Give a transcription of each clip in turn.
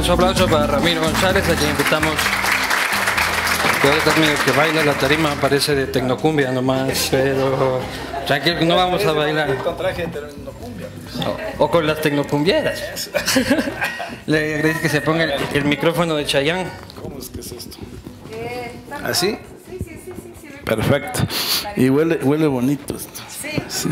inmenso aplauso para Ramiro González, a quien invitamos. Que que baila la tarima, parece de tecnocumbia nomás, pero tranquilo, no vamos a bailar. Con traje de tecnocumbia. O, o con las tecnocumbieras. Le agradezco que se ponga el, el micrófono de Chayán. ¿Cómo es que es esto? ¿Así? Sí, sí, sí, sí, sí. Perfecto. Y huele, huele bonito esto. Sí.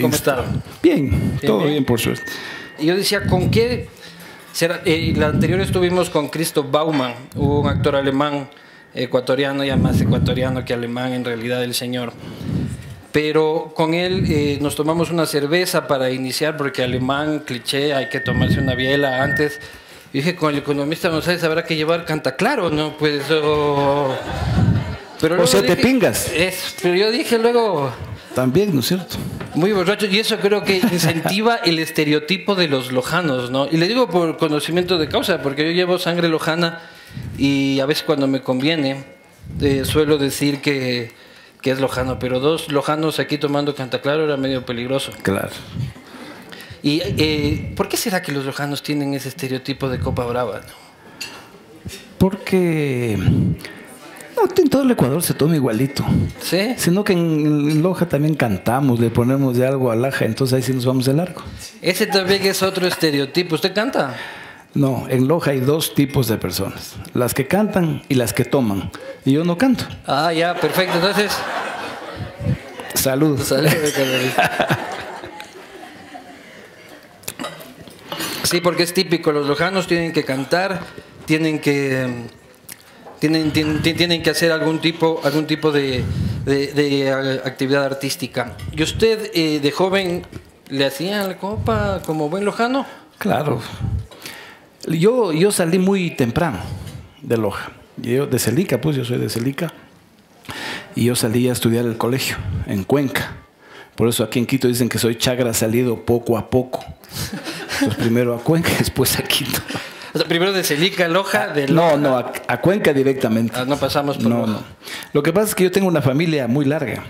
¿Cómo está? Bien, todo bien. bien, por suerte. Yo decía, ¿con qué? será? Eh, la anterior estuvimos con Christoph Baumann, un actor alemán, ecuatoriano, ya más ecuatoriano que alemán en realidad el señor. Pero con él eh, nos tomamos una cerveza para iniciar, porque alemán, cliché, hay que tomarse una biela antes. Y dije, con el economista González habrá que llevar canta claro, ¿no? Pues... oh. Pero O sea, te pingas. Es, pero yo dije luego... También, ¿no es cierto? Muy borracho, y eso creo que incentiva el estereotipo de los lojanos, ¿no? Y le digo por conocimiento de causa, porque yo llevo sangre lojana y a veces cuando me conviene eh, suelo decir que, que es lojano, pero dos lojanos aquí tomando cantaclaro era medio peligroso. Claro. ¿Y eh, por qué será que los lojanos tienen ese estereotipo de copa brava? no? Porque no, en todo el Ecuador se toma igualito. ¿Sí? Sino que en, Loja también cantamos, le ponemos de algo a Laja, entonces ahí sí nos vamos de largo. Ese también es otro estereotipo. ¿Usted canta? No, en Loja hay dos tipos de personas, las que cantan y las que toman. Y yo no canto. Ah, ya, perfecto. Entonces, Salud. Carolina. Sí, porque es típico, los lojanos tienen que cantar, tienen que tienen, tienen, tienen que hacer algún tipo, algún tipo de, de- eh, actividad artística. ¿Y usted eh, de joven le hacía la copa como buen lojano? Claro. Yo, yo salí muy temprano de Loja. Yo de Celica, pues yo soy de Celica. Y yo salí a estudiar el colegio en Cuenca. Por eso aquí en Quito dicen que soy chagra salido poco a poco. Primero a Cuenca, después a Quito. O sea, primero de Celica, Loja, de No, Loja. no, a, a Cuenca directamente. Ah, no pasamos por No, Loja. no. Lo que pasa es que yo tengo una familia muy larga.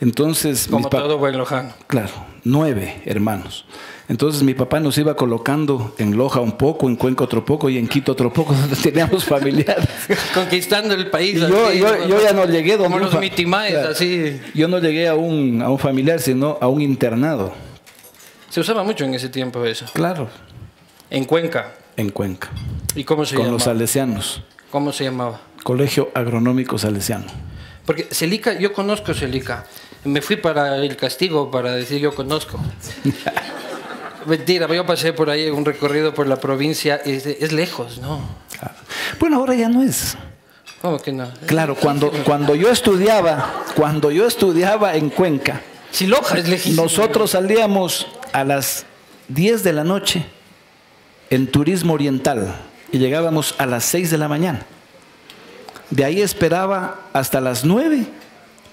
Entonces, Como todo buen lojano. Claro, nueve hermanos. Entonces mi papá nos iba colocando en Loja un poco, en Cuenca otro poco y en Quito otro poco, donde teníamos familiares. Conquistando el país. Y yo, así, yo, yo ya no llegué Como los mitimaes, Claro. así. Yo no llegué a un, a un familiar, sino a un internado. Se usaba mucho en ese tiempo eso. Claro, En Cuenca. En Cuenca, ¿Y cómo se con llamaba? los salesianos. ¿Cómo se llamaba? Colegio Agronómico Salesiano. Porque Celica, yo conozco Celica. Me fui para el castigo para decir yo conozco. Mentira, yo pasé por ahí un recorrido por la provincia. Es, es lejos, ¿no? Claro. Bueno, ahora ya no es. ¿Cómo que no? Claro, cuando, cuando yo estudiaba, cuando yo estudiaba en Cuenca, Si Loja es lejísimo. Nosotros salíamos a las 10 de la noche en turismo oriental y llegábamos a las 6 de la mañana. De ahí esperaba hasta las 9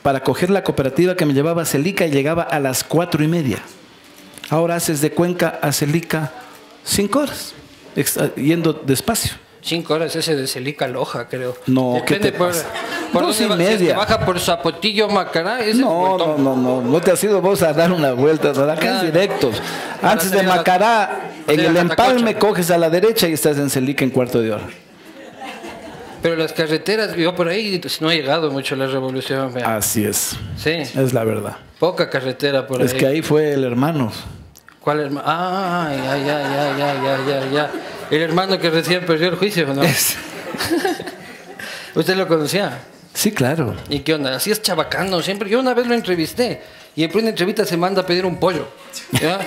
para coger la cooperativa que me llevaba a Celica y llegaba a las 4 y media. Ahora haces de Cuenca a Celica 5 horas, yendo despacio. Cinco horas ese de Celica Loja, creo. No, ¿qué Depende te por, pasa? por Dos y va- si es media. baja por Zapotillo, Macará. ese es No, no, no, no, no te has ido vos a dar una vuelta, acá es directos. Antes de Macará, en el empalme coges a la derecha y estás en Celica en cuarto de hora. Pero las carreteras, yo por ahí pues, no ha llegado mucho la revolución. Así es, Sí, es la verdad. poca carretera por Es ahí. que ahí fue el hermano. ¿Cuál hermano? Ah, ya, ya, ya, ya, ya, ya, ya. El hermano que recién perdió el juicio, ¿no? ¿Usted lo conocía? Sí, claro. ¿Y qué onda? Así es chabacano, siempre. Yo una vez lo entrevisté y en plena entrevista se manda a pedir un pollo. ¿ya?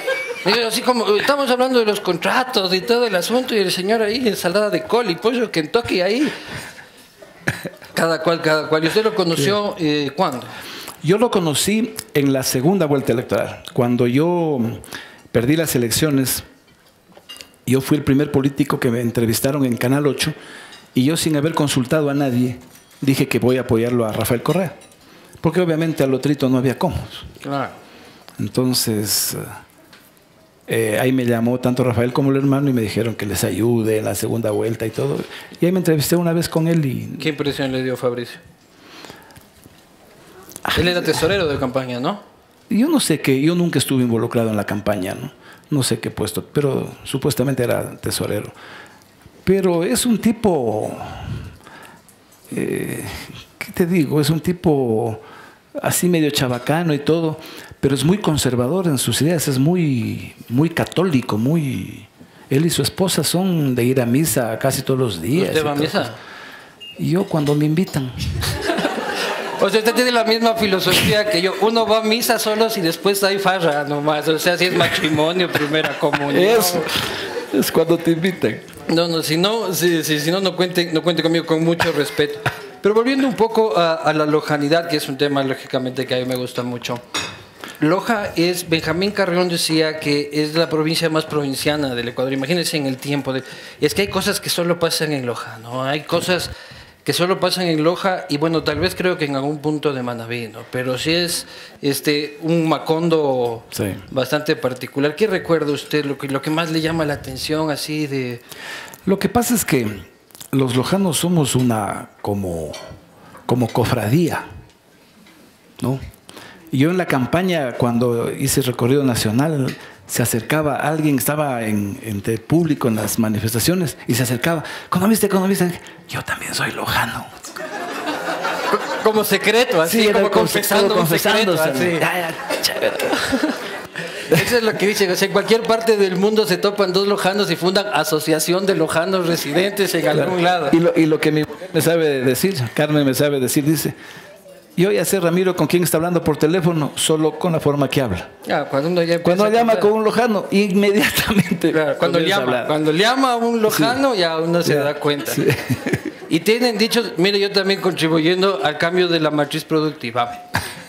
Y así como, estamos hablando de los contratos y todo el asunto y el señor ahí, ensalada de col y pollo Kentucky ahí. Cada cual, cada cual. ¿Y usted lo conoció eh, cuándo? Yo lo conocí en la segunda vuelta electoral. Cuando yo perdí las elecciones, yo fui el primer político que me entrevistaron en Canal 8 y yo sin haber consultado a nadie dije que voy a apoyarlo a Rafael Correa. Porque obviamente al otrito no había cómo. Claro. Entonces, eh, ahí me llamó tanto Rafael como el hermano y me dijeron que les ayude en la segunda vuelta y todo. Y ahí me entrevisté una vez con él y ¿Qué impresión le dio Fabricio? Él era tesorero de campaña, ¿no? Yo no sé qué, yo nunca estuve involucrado en la campaña, ¿no? no sé qué puesto, pero supuestamente era tesorero. Pero es un tipo, eh, ¿qué te digo? Es un tipo así medio chabacano y todo, pero es muy conservador en sus ideas, es muy, muy católico, muy... Él y su esposa son de ir a misa casi todos los días. ¿Usted va a misa? Yo cuando me invitan. O sea, usted tiene la misma filosofía que yo. Uno va a misa solo si después hay farra nomás. O sea, si es matrimonio, primera comunión. Eso es cuando te invitan. No, no, si no, si, si, si no, no cuente, no cuente conmigo con mucho respeto. Pero volviendo un poco a, a la lojanidad, que es un tema lógicamente que a mí me gusta mucho. Loja es, Benjamín Carrión decía que es la provincia más provinciana del Ecuador. Imagínense en el tiempo. De, y es que hay cosas que solo pasan en Loja, ¿no? Hay cosas que solo pasan en Loja y bueno, tal vez creo que en algún punto de Manaví, ¿no? Pero sí es este, un macondo Sí. bastante particular. ¿Qué recuerda usted? Lo que, lo que más le llama la atención así de... Lo que pasa es que los lojanos somos una como, como cofradía, ¿no? Yo en la campaña, cuando hice recorrido nacional, se acercaba alguien, estaba en, entre el público en las manifestaciones, y se acercaba, economista, economista, yo también soy lojano. Como secreto, así, como con- confesando como un secreto, así. Eso es lo que dicen. O sea, en cualquier parte del mundo se topan dos lojanos y fundan asociación de lojanos residentes en algún lado. Y lo, y lo que mi mujer me sabe decir, Carmen me sabe decir, dice, yo ya sé, Ramiro, con quién está hablando por teléfono, solo con la forma que habla. Ah, cuando uno ya Cuando llama con un lojano, inmediatamente. Claro, cuando a llama, cuando llama a un lojano ya uno se Ya, da cuenta. sí. Y tienen dichos, mire, yo también contribuyendo al cambio de la matriz productiva.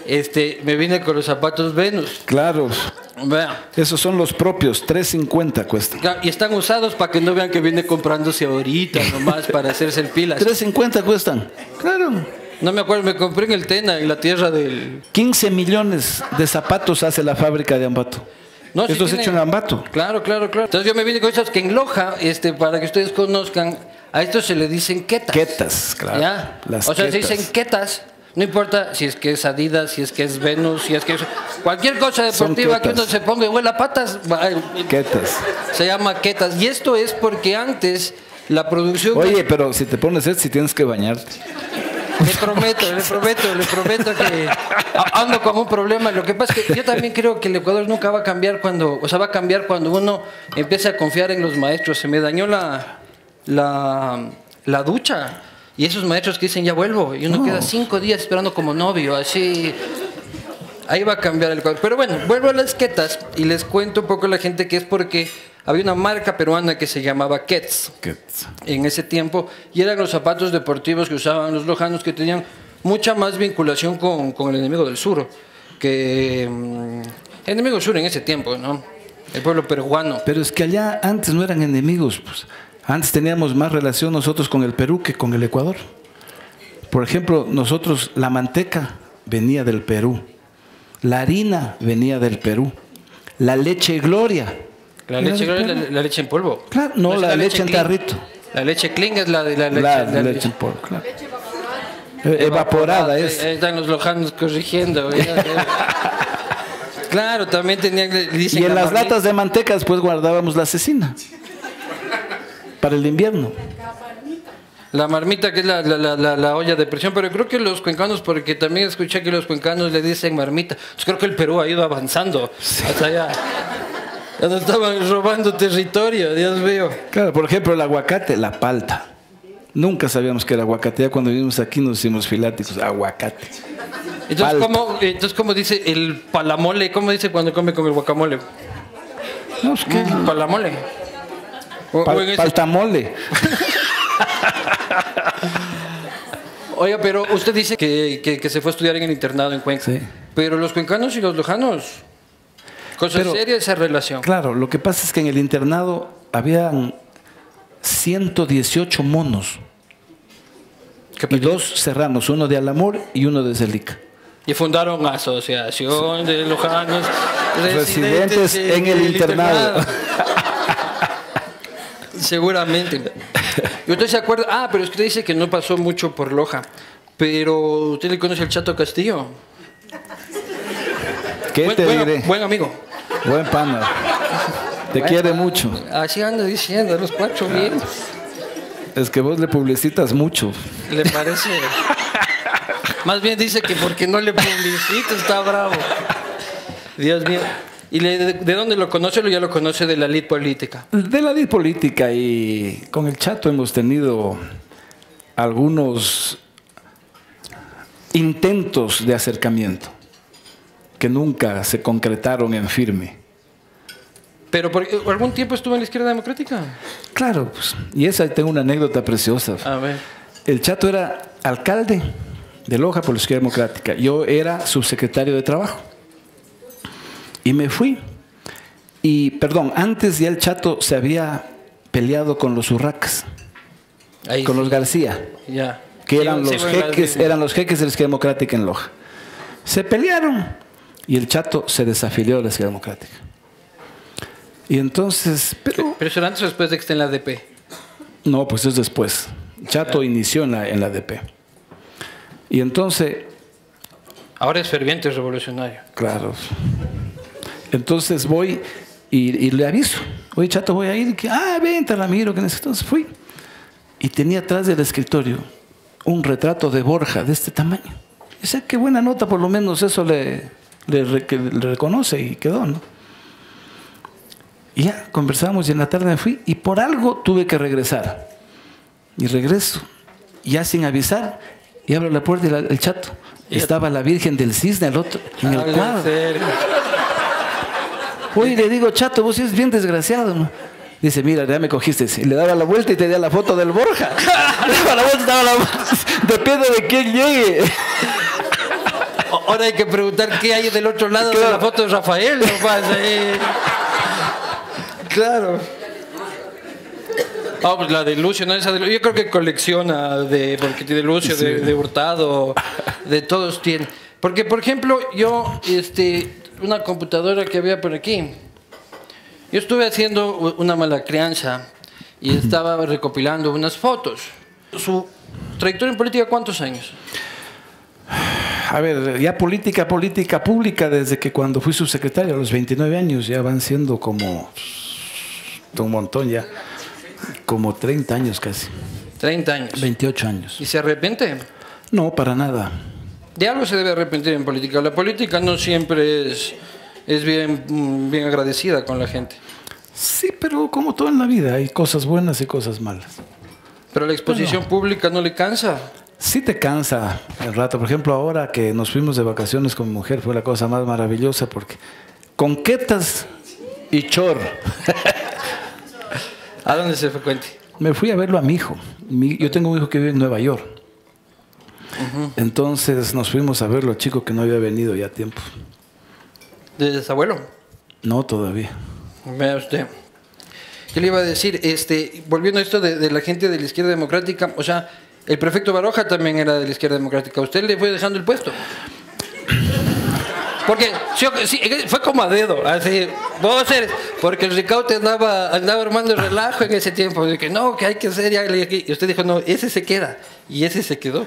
Este, me vine con los zapatos Venus. Claro, Vea. esos son los propios, 3.50 cuestan. Claro, Y están usados para que no vean que viene comprándose ahorita nomás para hacerse el pilas. 3.50 cuestan. Claro. No me acuerdo, me compré en el Tena, en la tierra del... 15 millones de zapatos hace la fábrica de Ambato. No, Esto es tiene- hecho en Ambato. Claro, claro, claro. Entonces yo me vine con esos que en Loja, este, para que ustedes conozcan, a estos se le dicen quetas. Quetas, claro. ¿Ya? Las o sea, se dicen quetas. No importa si es que es Adidas, si es que es Venus, si es que es... Cualquier cosa deportiva que uno se ponga y huela patas, va- Quetas. se llama quetas. Y esto es porque antes la producción... Oye, pero si te pones si tienes que bañarte. Le prometo, le prometo, le prometo que ando con un problema. Lo que pasa es que yo también creo que el Ecuador nunca va a cambiar cuando, o sea, va a cambiar cuando uno empiece a confiar en los maestros. Se me dañó la, la, la ducha y esos maestros que dicen ya vuelvo y uno queda cinco días esperando como novio, así. Ahí va a cambiar el Ecuador. Pero bueno, vuelvo a las quetas y les cuento un poco a la gente que es porque había una marca peruana que se llamaba Kets Quetas. en ese tiempo y eran los zapatos deportivos que usaban los lojanos que tenían mucha más vinculación con, con el enemigo del sur que mm, el enemigo del sur en ese tiempo, ¿no? El pueblo peruano. Pero es que allá antes no eran enemigos. Pues. Antes teníamos más relación nosotros con el Perú que con el Ecuador. Por ejemplo, nosotros, la manteca venía del Perú. La harina venía del Perú. La leche Gloria. La leche, la, Perú. la leche en polvo. Claro, no, es la leche en tarrito. La leche clean es la de la leche, La, la leche en polvo, claro. Eh, Evaporada es. ahí están los lojanos corrigiendo. claro, también tenían dicen Y en la las marmita. latas de manteca después guardábamos la cecina. Para el invierno. La marmita, que es la, la, la, la- la olla de presión, pero creo que los cuencanos, porque también escuché que los cuencanos le dicen marmita. Entonces creo que el Perú ha ido avanzando hasta allá. Nos estaban robando territorio, Dios mío. Claro, por ejemplo, el aguacate, la palta. Nunca sabíamos que era aguacate. Ya cuando vivimos aquí nos hicimos filáticos. Aguacate. Entonces. ¿cómo, entonces, ¿cómo dice el palamole? ¿Cómo dice cuando come con el guacamole? No, es que Palamole. O- pal- ese- paltamole. Oiga, pero usted dice que, que- que se fue a estudiar en el internado en Cuenca. Sí. Pero los cuencanos y los lojanos, cosa Pero- seria esa relación. Claro, lo que pasa es que en el internado habían 118 monos ¿Qué y dos serranos, uno de Alamor y uno de Celica. Y fundaron asociación de lojanos Residentes en el internado. Seguramente. Y usted se acuerda, ah, pero es que usted dice que no pasó mucho por Loja. Pero usted le conoce al Chato Castillo. ¿Qué buen, te buen- diré? buen amigo. Buen pana. Te Bueno, quiere mucho. Así anda diciendo, los cuatro bien. Es que vos le publicitas mucho. Le parece. Más bien dice que porque no le publicito está bravo. Dios mío. ¿Y le- de, de dónde lo conoce? Ya lo conoce de la lid política. De la ley política y con el chato hemos tenido algunos intentos de acercamiento que nunca se concretaron en firme. Pero por algún tiempo estuvo en la izquierda democrática. Claro, pues, y esa tengo una anécdota preciosa. A ver. El chato era alcalde de Loja por la izquierda democrática. Yo era subsecretario de trabajo. Y me fui. Y, perdón, antes ya el chato se había peleado con los urracas, Ahí con sí, los García. Ya. que eran los jeques, mismas. eran los jeques de la izquierda democrática en Loja. Se pelearon y el chato se desafilió de la izquierda democrática. Y entonces, pero Pero eso antes o después de que esté en la DP. no, pues es después. Chato inició en la, en la DP. Y entonces, Ahora es ferviente revolucionario. claro. Entonces voy y, y le aviso. Oye, chato, voy a ir. Que, ah, vente, Ramiro, que necesito. Entonces fui. Y tenía atrás del escritorio un retrato de Borja de este tamaño. Sé qué buena nota, por lo menos eso le, le, reconoce y quedó, ¿no? Y ya conversamos y en la tarde me fui y por algo tuve que regresar. Y regreso, ya sin avisar, y abro la puerta y la- el chato. Estaba la Virgen del Cisne al otro, en el cuadro. Oye, le digo, chato, vos es bien desgraciado, ¿no? Dice, mira, ya me cogiste. Y le daba la vuelta y te da la foto del Borja. le daba la vuelta daba la Depende de quién llegue. Ahora hay que preguntar qué hay del otro lado de la foto de Rafael. No pasa, eh. Claro. Ah, pues la de Lucio, no esa de Lucio. Yo creo que colecciona de, porque tiene Lucio, de, de Hurtado, de todos tiene. Porque, por ejemplo, yo, este, una computadora que había por aquí, yo estuve haciendo una mala crianza y estaba recopilando unas fotos. Su trayectoria en política, ¿cuántos años? A ver, ya política, política pública, desde que cuando fui subsecretario a los 29 años, ya van siendo como un montón ya, como 30 años casi, 30 años. 28 años. ¿Y se arrepiente? No, para nada. De algo se debe arrepentir en política. La política no siempre es, es bien, mm, bien agradecida con la gente. Sí, pero como todo en la vida, hay cosas buenas y cosas malas. Pero la exposición pública no le cansa. Sí te cansa el rato. Por ejemplo, ahora que nos fuimos de vacaciones con mi mujer fue la cosa más maravillosa porque conquetas y chor. ¿A dónde se fue cuente? Me fui a verlo a mi hijo. Mi- yo tengo un hijo que vive en Nueva York. Entonces nos fuimos a verlo, chico que no había venido ya tiempo. ¿De su abuelo? No, todavía. Vea usted. ¿Qué le iba a decir? Este, volviendo a esto de, de la gente de la izquierda democrática, o sea, el prefecto Baroja también era de la izquierda democrática. ¿Usted le fue dejando el puesto? Porque sí, sí, fue como a dedo, así, vos eres, porque el Ricaute andaba, andaba armando el relajo en ese tiempo, de que no, que hay que hacer y usted dijo, no, ese se queda, y ese se quedó.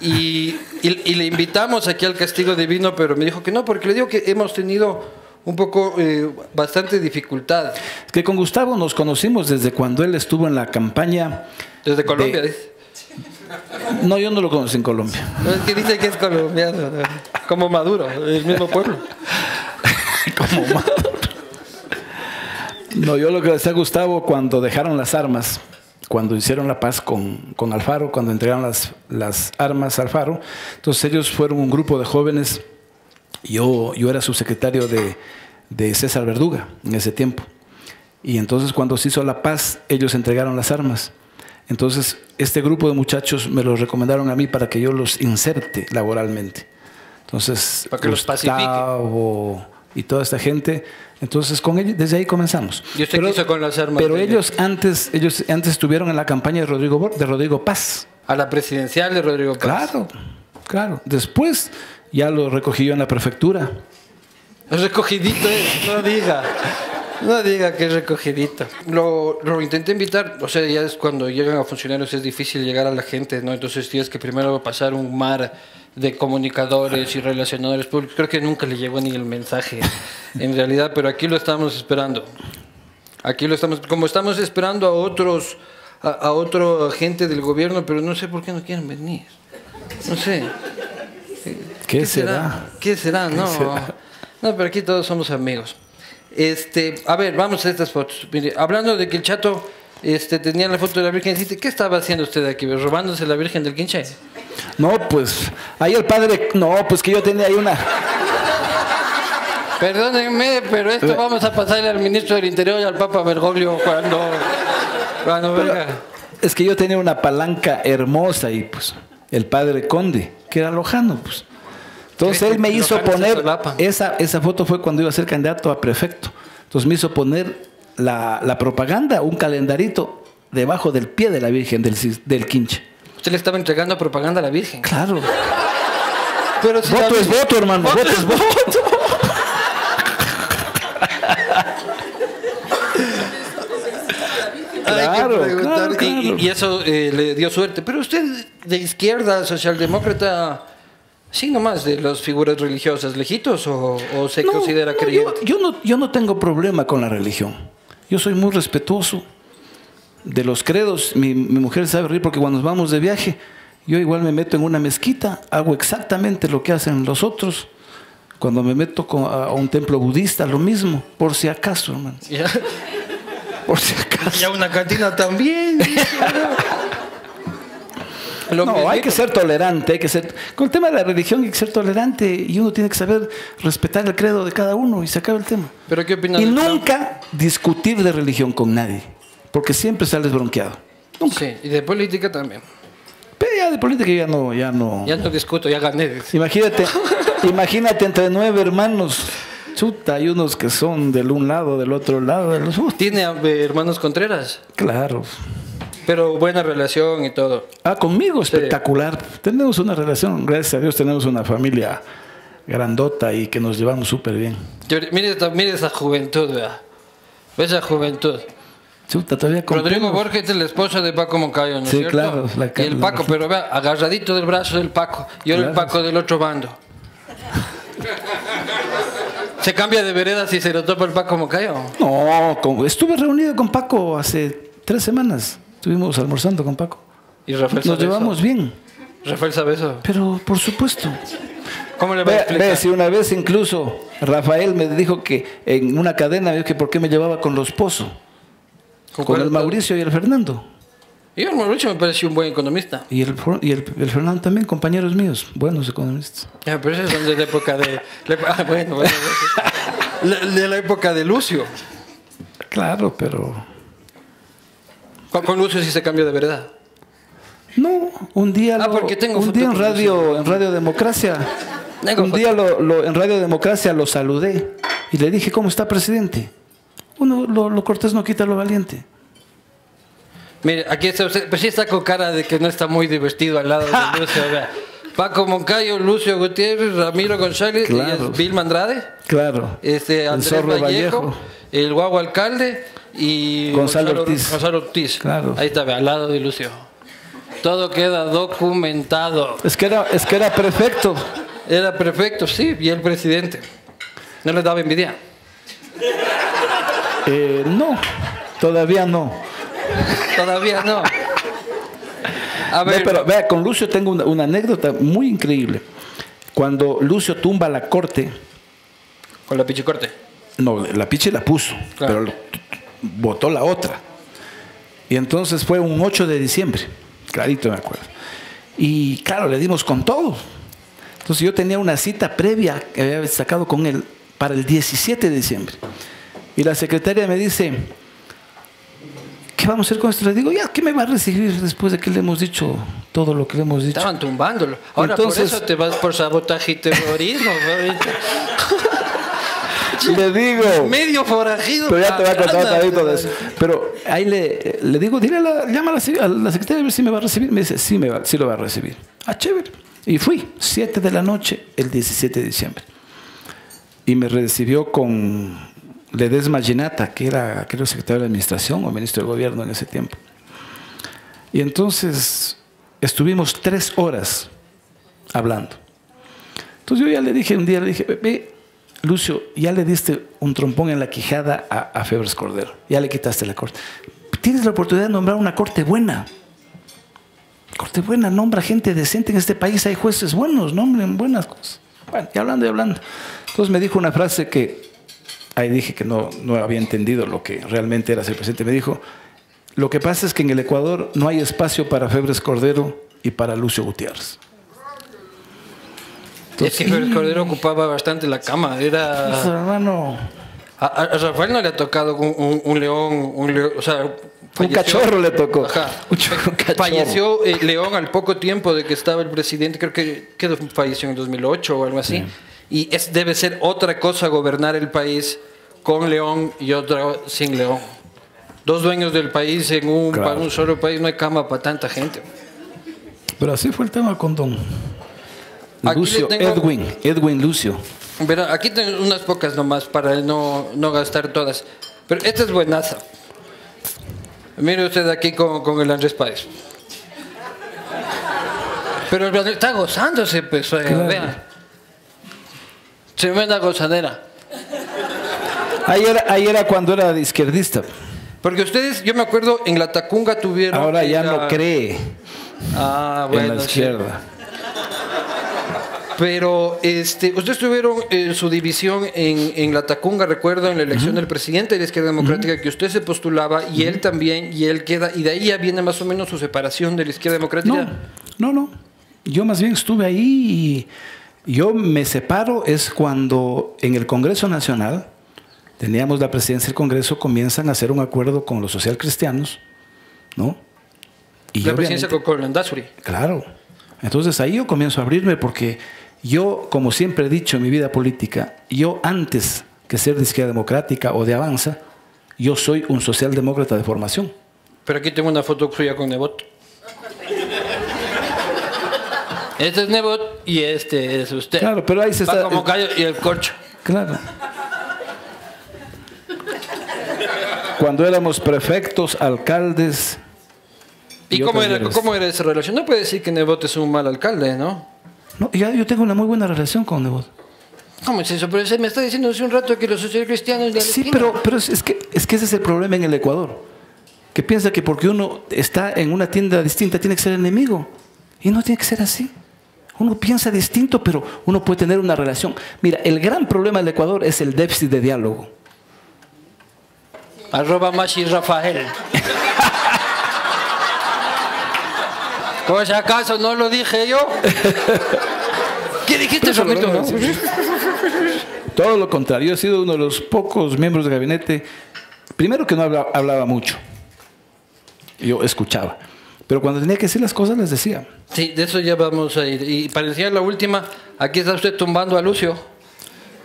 Y, y- y le invitamos aquí al castigo divino, pero me dijo que no, porque le digo que hemos tenido un poco, eh, bastante dificultad. Es que con Gustavo nos conocimos desde cuando él estuvo en la campaña. Desde Colombia, de-. No, yo no lo conocí en Colombia. No, es que dice que es colombiano, ¿no? como Maduro, el mismo pueblo. Como Maduro. No, yo lo que decía Gustavo cuando dejaron las armas, cuando hicieron la paz con, con Alfaro, cuando entregaron las, las armas a Alfaro, entonces ellos fueron un grupo de jóvenes, yo, yo era subsecretario de, de César Verduga en ese tiempo, y entonces cuando se hizo la paz, ellos entregaron las armas. Entonces, este grupo de muchachos me los recomendaron a mí para que yo los inserte laboralmente. Entonces, Para que los. Gustavo y toda esta gente. Entonces, con ellos, desde ahí comenzamos. ¿Y usted qué hizo con las armas Pero ellos antes, ellos antes estuvieron en la campaña de Rodrigo, de Rodrigo Paz. A la presidencial de Rodrigo Paz. Claro, claro. Después ya lo recogí yo en la prefectura. Recogidito es, no diga. No diga que es recogidito. Lo, lo intenté invitar, o sea, ya es cuando llegan a funcionarios es difícil llegar a la gente, ¿no? Entonces tienes que primero pasar un mar de comunicadores y relacionadores públicos. Creo que nunca le llegó ni el mensaje, en realidad, pero aquí lo estamos esperando. Aquí lo estamos, como estamos esperando a otros, a, a otro gente del gobierno, pero no sé por qué no quieren venir. No sé. ¿Qué, será? ¿Qué será? no. será? No, pero aquí todos somos amigos. Este, a ver, vamos a estas fotos. Mire, hablando de que el chato este, tenía la foto de la Virgen, ¿qué estaba haciendo usted aquí? ¿Robándose la Virgen del Quinche? No, pues, ahí el padre, no, pues que yo tenía ahí una, Perdónenme, pero esto vamos a pasarle al ministro del Interior y al Papa Bergoglio cuando, cuando venga. es que yo tenía una palanca hermosa y pues, el padre conde, que era lojano, pues. Entonces él me hizo poner, esa, esa foto fue cuando iba a ser candidato a prefecto. Entonces me hizo poner la, la propaganda, un calendarito debajo del pie de la Virgen del, del Quinche. Usted le estaba entregando propaganda a la Virgen. Claro. Pero si Voto es voto, hermano. Voto es voto. Hay que Claro, preguntar. claro, Y- claro. Y, eso eh, le dio suerte. Pero usted, de izquierda, socialdemócrata, sí nomás de las figuras religiosas, lejitos o, o se No, considera no, creyente? yo, yo no, yo no tengo problema con la religión. Yo soy muy respetuoso de los credos. Mi, mi mujer sabe reír porque cuando nos vamos de viaje, yo igual me meto en una mezquita, hago exactamente lo que hacen los otros. Cuando me meto a, a un templo budista, lo mismo, por si acaso, hermano. Por si acaso. ya una cantina también. Lo No, hay que ser tolerante, hay que ser. Con el tema de la religión hay que ser tolerante y uno tiene que saber respetar el credo de cada uno y se acaba el tema. ¿Pero qué opina Y del Trump? nunca discutir de religión con nadie, porque siempre sales bronqueado. Nunca. Sí, y de política también. Pero ya de política ya no, ya no. Ya no discuto, ya gané. Imagínate, imagínate entre nueve hermanos. Chuta, hay unos que son del un lado, del otro lado, Tiene eh, hermanos Contreras, Claro. Pero buena relación y todo. Ah, conmigo espectacular. Tenemos una relación, gracias a Dios tenemos una familia grandota y que nos llevamos súper bien. Yo- mire, mire esa juventud, vea. Esa juventud. Chuta, todavía Rodrigo. Borges es el esposo de Paco Moncayo, ¿no es Sí, cierto? claro, la y el la Paco, Rafita. pero vea, agarradito del brazo del Paco. Y ahora el Claro. Paco del otro bando. ¿Se cambia de vereda si se lo topa el Paco Moncayo? No, estuve reunido con Paco hace tres semanas. Estuvimos almorzando con Paco. Y Rafael Nos sabe llevamos eso. bien, Rafael sabe eso. pero por supuesto. ¿Cómo le va a explicar? ve, si una vez incluso Rafael me dijo que en una cadena me dijo que por qué me llevaba con los Pozos, con cuál- el Mauricio y el Fernando. Y el Mauricio me pareció un buen economista. Y el, y el, el Fernando también, compañeros míos, buenos economistas. Ya, pero esos son de la época de... la- ah, bueno, bueno, de la época de Lucio. Claro, pero Con, Lucio sí se cambió de vereda. no, un día, Ah, lo- porque tengo un día en radio, en Radio Democracia, Tengo un foto. día lo- lo- en Radio Democracia lo saludé y le dije, ¿cómo está presidente? Uno, lo, lo cortés no quita lo valiente. Mire, aquí está usted, pues sí está con cara de que no está muy divertido al lado de Lucio. Paco Moncayo, Lucio Gutiérrez, Ramiro González, Claro. y Vilma Andrade, Claro. este, El Andrés Vallejo, Vallejo. el Guagua Alcalde y Gonzalo Ortiz. Gonzalo Ortiz. Claro. Ahí está, al lado de Lucio. Todo queda documentado. Es que era, es que era perfecto. Era perfecto, sí, y el presidente. No le daba envidia. Eh, no, todavía no. Todavía no. A ver, pero vea, con Lucio tengo una, una anécdota muy increíble. Cuando Lucio tumba la corte, con la pichicorte. no, la piche la puso, Claro. pero votó la otra. Y entonces fue un 8 de diciembre, clarito me acuerdo. Y claro, le dimos con todo. Entonces yo tenía una cita previa que había sacado con él para el 17 de diciembre. Y la secretaria me dice, ¿qué vamos a hacer con esto? Le digo, ya, ¿qué me va a recibir después de que le hemos dicho todo lo que le hemos dicho? Estaban tumbándolo. Ahora Entonces- por eso te vas por sabotaje y terrorismo. Le digo, Medio forajido. pero ya te voy a contar todito de eso. Pero ahí le, le digo, dile a la, llama a la, se- a la secretaria a ver si me va a recibir. Me dice, sí, me va, sí lo va a recibir. Ah, chévere. Y fui, 7 de la noche, el 17 de diciembre. Y me recibió con Ledesma Ginata, que era, creo, secretario de Administración o ministro de Gobierno en ese tiempo. Y entonces estuvimos tres horas hablando. Entonces yo ya le dije un día, le dije, ve, Lucio, ya le diste un trompón en la quijada a, a Febres Cordero, ya le quitaste la corte. Tienes la oportunidad de nombrar una corte buena. Corte buena, nombra gente decente en este país, hay jueces buenos, nombren buenas cosas. Bueno, y hablando y hablando. Entonces me dijo una frase que ahí dije que no, no había entendido lo que realmente era ser presidente. Me dijo, lo que pasa es que en el Ecuador no hay espacio para Febres Cordero y para Lucio Gutiérrez. es que Febres Cordero ocupaba bastante la cama. Era. Pues, hermano. A, Rafael no le ha tocado un, un- un león, un león, o sea, Un cachorro le tocó. Ajá. Un ch- un cachorro. Falleció eh, León al poco tiempo de que estaba el presidente, creo que, que falleció en 2008 o algo así. Y es, debe ser otra cosa gobernar el país con León y otra sin León. Dos dueños del país en un, Claro. para un solo país, no hay cama para tanta gente. Pero así fue el tema con don Aquí Lucio tengo- Edwin, Edwin Lucio. Verá, aquí tengo unas pocas nomás para no, no gastar todas. Pero esta es buenaza. Mire usted aquí con, con el Andrés Páez. Pero está gozándose, pues, Claro. Tremenda gozadera. Ahí era, ahí era cuando era de izquierdista. Porque ustedes, yo me acuerdo, en la Tacunga tuvieron... Ahora ya la- no cree Ah, bueno, en la sí. izquierda. Pero este, ustedes tuvieron eh, su división en, en la Tacunga, recuerdo, en la elección del presidente de la izquierda democrática, que usted se postulaba y él también, y él queda, y de ahí ya viene más o menos su separación de la izquierda democrática. No, no, no. Yo más bien estuve ahí y yo me separo es cuando en el Congreso Nacional teníamos la presidencia del Congreso, comienzan a hacer un acuerdo con los socialcristianos, ¿no? Y la presidencia con Landazuri. Claro. Entonces ahí yo comienzo a abrirme porque yo, como siempre he dicho en mi vida política, yo antes que ser de izquierda democrática o de avanza, yo soy un socialdemócrata de formación. Pero aquí tengo una foto suya con Nebot. Este es Nebot y este es usted. Claro, pero ahí se Va está- como callo y el corcho. Claro. Cuando éramos prefectos, alcaldes. ¿Y Y cómo era, cómo era esa relación? No puede decir que Nebot es un mal alcalde, ¿no? No, ya yo tengo una muy buena relación con Nebot. ¿Cómo es eso? Pero usted me está diciendo hace un rato que los socialcristianos... de Sí, pero, pero es que, es que ese es el problema en el Ecuador. Que piensa que porque uno está en una tienda distinta tiene que ser enemigo. Y no tiene que ser así. Uno piensa distinto, pero uno puede tener una relación. Mira, el gran problema del Ecuador es el déficit de diálogo. Arroba Mashi Rafael. Por si acaso no lo dije yo. ¿Qué dijiste, decir. Todo lo contrario, yo he sido uno de los pocos miembros del gabinete, primero que no habla- hablaba mucho, yo escuchaba, pero cuando tenía que decir las cosas las decía. Sí, de eso ya vamos a ir. Y parecía la última, aquí está usted tumbando a Lucio.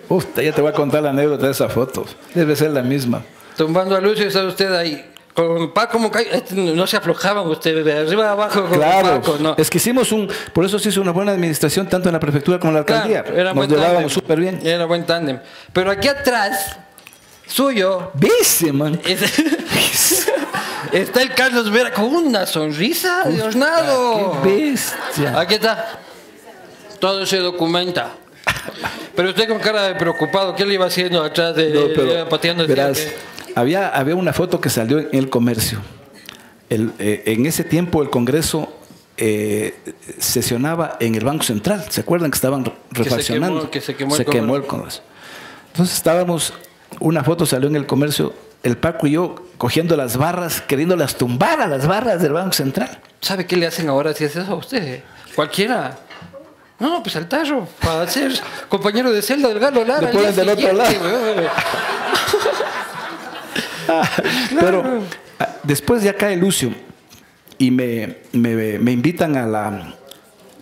Uf, ya te voy a contar la anécdota de esa foto, debe ser la misma. Tumbando a Lucio está usted ahí. Con Paco Moncayo, este, no se aflojaban ustedes de arriba a abajo con Claro, Paco, ¿no? es que hicimos un, por eso se hizo una buena administración tanto en la prefectura como en la alcaldía. Claro, era Nos llevábamos súper bien. Era buen tándem. Pero aquí atrás, suyo, ¿Viste, man? es- está el Carlos Vera con una sonrisa, Dios nado. ¡Qué bestia! Aquí está. Todo se documenta. Pero usted con cara de preocupado, ¿qué le iba haciendo atrás de, No, pero, iba pateando el verás, había, había una foto que salió en el comercio. El, eh, en ese tiempo el Congreso eh, sesionaba en el Banco Central. ¿Se acuerdan que estaban re- se refaccionando? quemó- que se quemó el Congreso. el Congreso. Entonces estábamos, una foto salió en el comercio, el Paco y yo cogiendo las barras, queriéndolas tumbar a las barras del Banco Central. ¿Sabe qué le hacen ahora si es eso a usted? Cualquiera. No, pues al tarro, para ser compañero de celda del Galo Lara. Le ponen del otro lado. weón. Pero ah, después ya cae Lucio y me, me- me invitan a, la,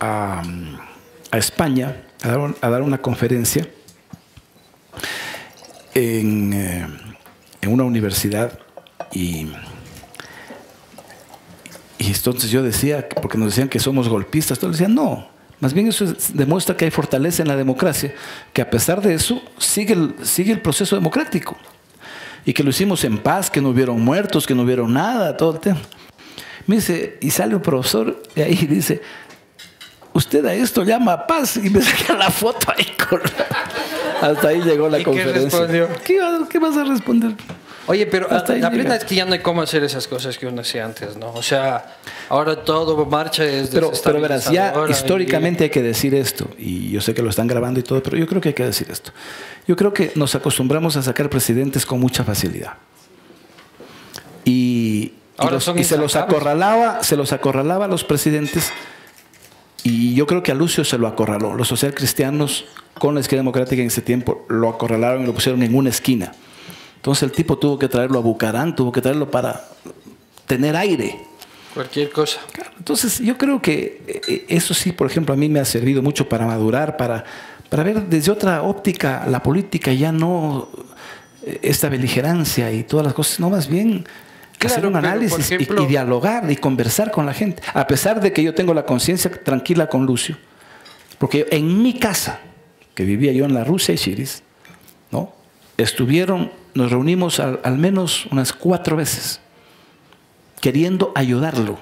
a, a España a dar, un- a dar una conferencia en, eh, en una universidad y, y entonces yo decía, que- porque nos decían que somos golpistas, todos decían no. Más bien eso es- demuestra que hay fortaleza en la democracia, que a pesar de eso sigue el, sigue el proceso democrático y que lo hicimos en paz, que no hubieron muertos, que no hubieron nada, todo el tema. Me dice, y sale un profesor y ahí dice, usted a esto llama paz, y me saca la foto ahí con... Hasta ahí llegó la ¿Y qué conferencia. respondió? ¿Qué, va- qué vas a responder? Oye, pero Hasta la plena es que ya no hay cómo hacer esas cosas que uno hacía antes, ¿no? O sea, ahora todo marcha es Pero, pero verás, ya y- históricamente hay que decir esto, y yo sé que lo están grabando y todo, pero yo creo que hay que decir esto. Yo creo que nos acostumbramos a sacar presidentes con mucha facilidad. Y, y Ahora los- son y se los acorralaba, se los acorralaba a los presidentes, y yo creo que a Lucio se lo acorraló. Los socialcristianos con la izquierda democrática en ese tiempo lo acorralaron y lo pusieron en una esquina. Entonces el tipo tuvo que traerlo a Bucarán, tuvo que traerlo para tener aire. Cualquier cosa. Entonces, yo creo que eh, eso sí, por ejemplo, a mí me ha servido mucho para madurar, para, para ver desde otra óptica la política, ya no eh, esta beligerancia y todas las cosas, no más bien Claro, hacer un análisis y- ejemplo- y, dialogar y conversar con la gente. A pesar de que yo tengo la conciencia tranquila con Lucio, porque en mi casa, que vivía yo en la Rusia y Chiris, ¿no? estuvieron, nos reunimos al- al menos unas cuatro veces queriendo ayudarlo.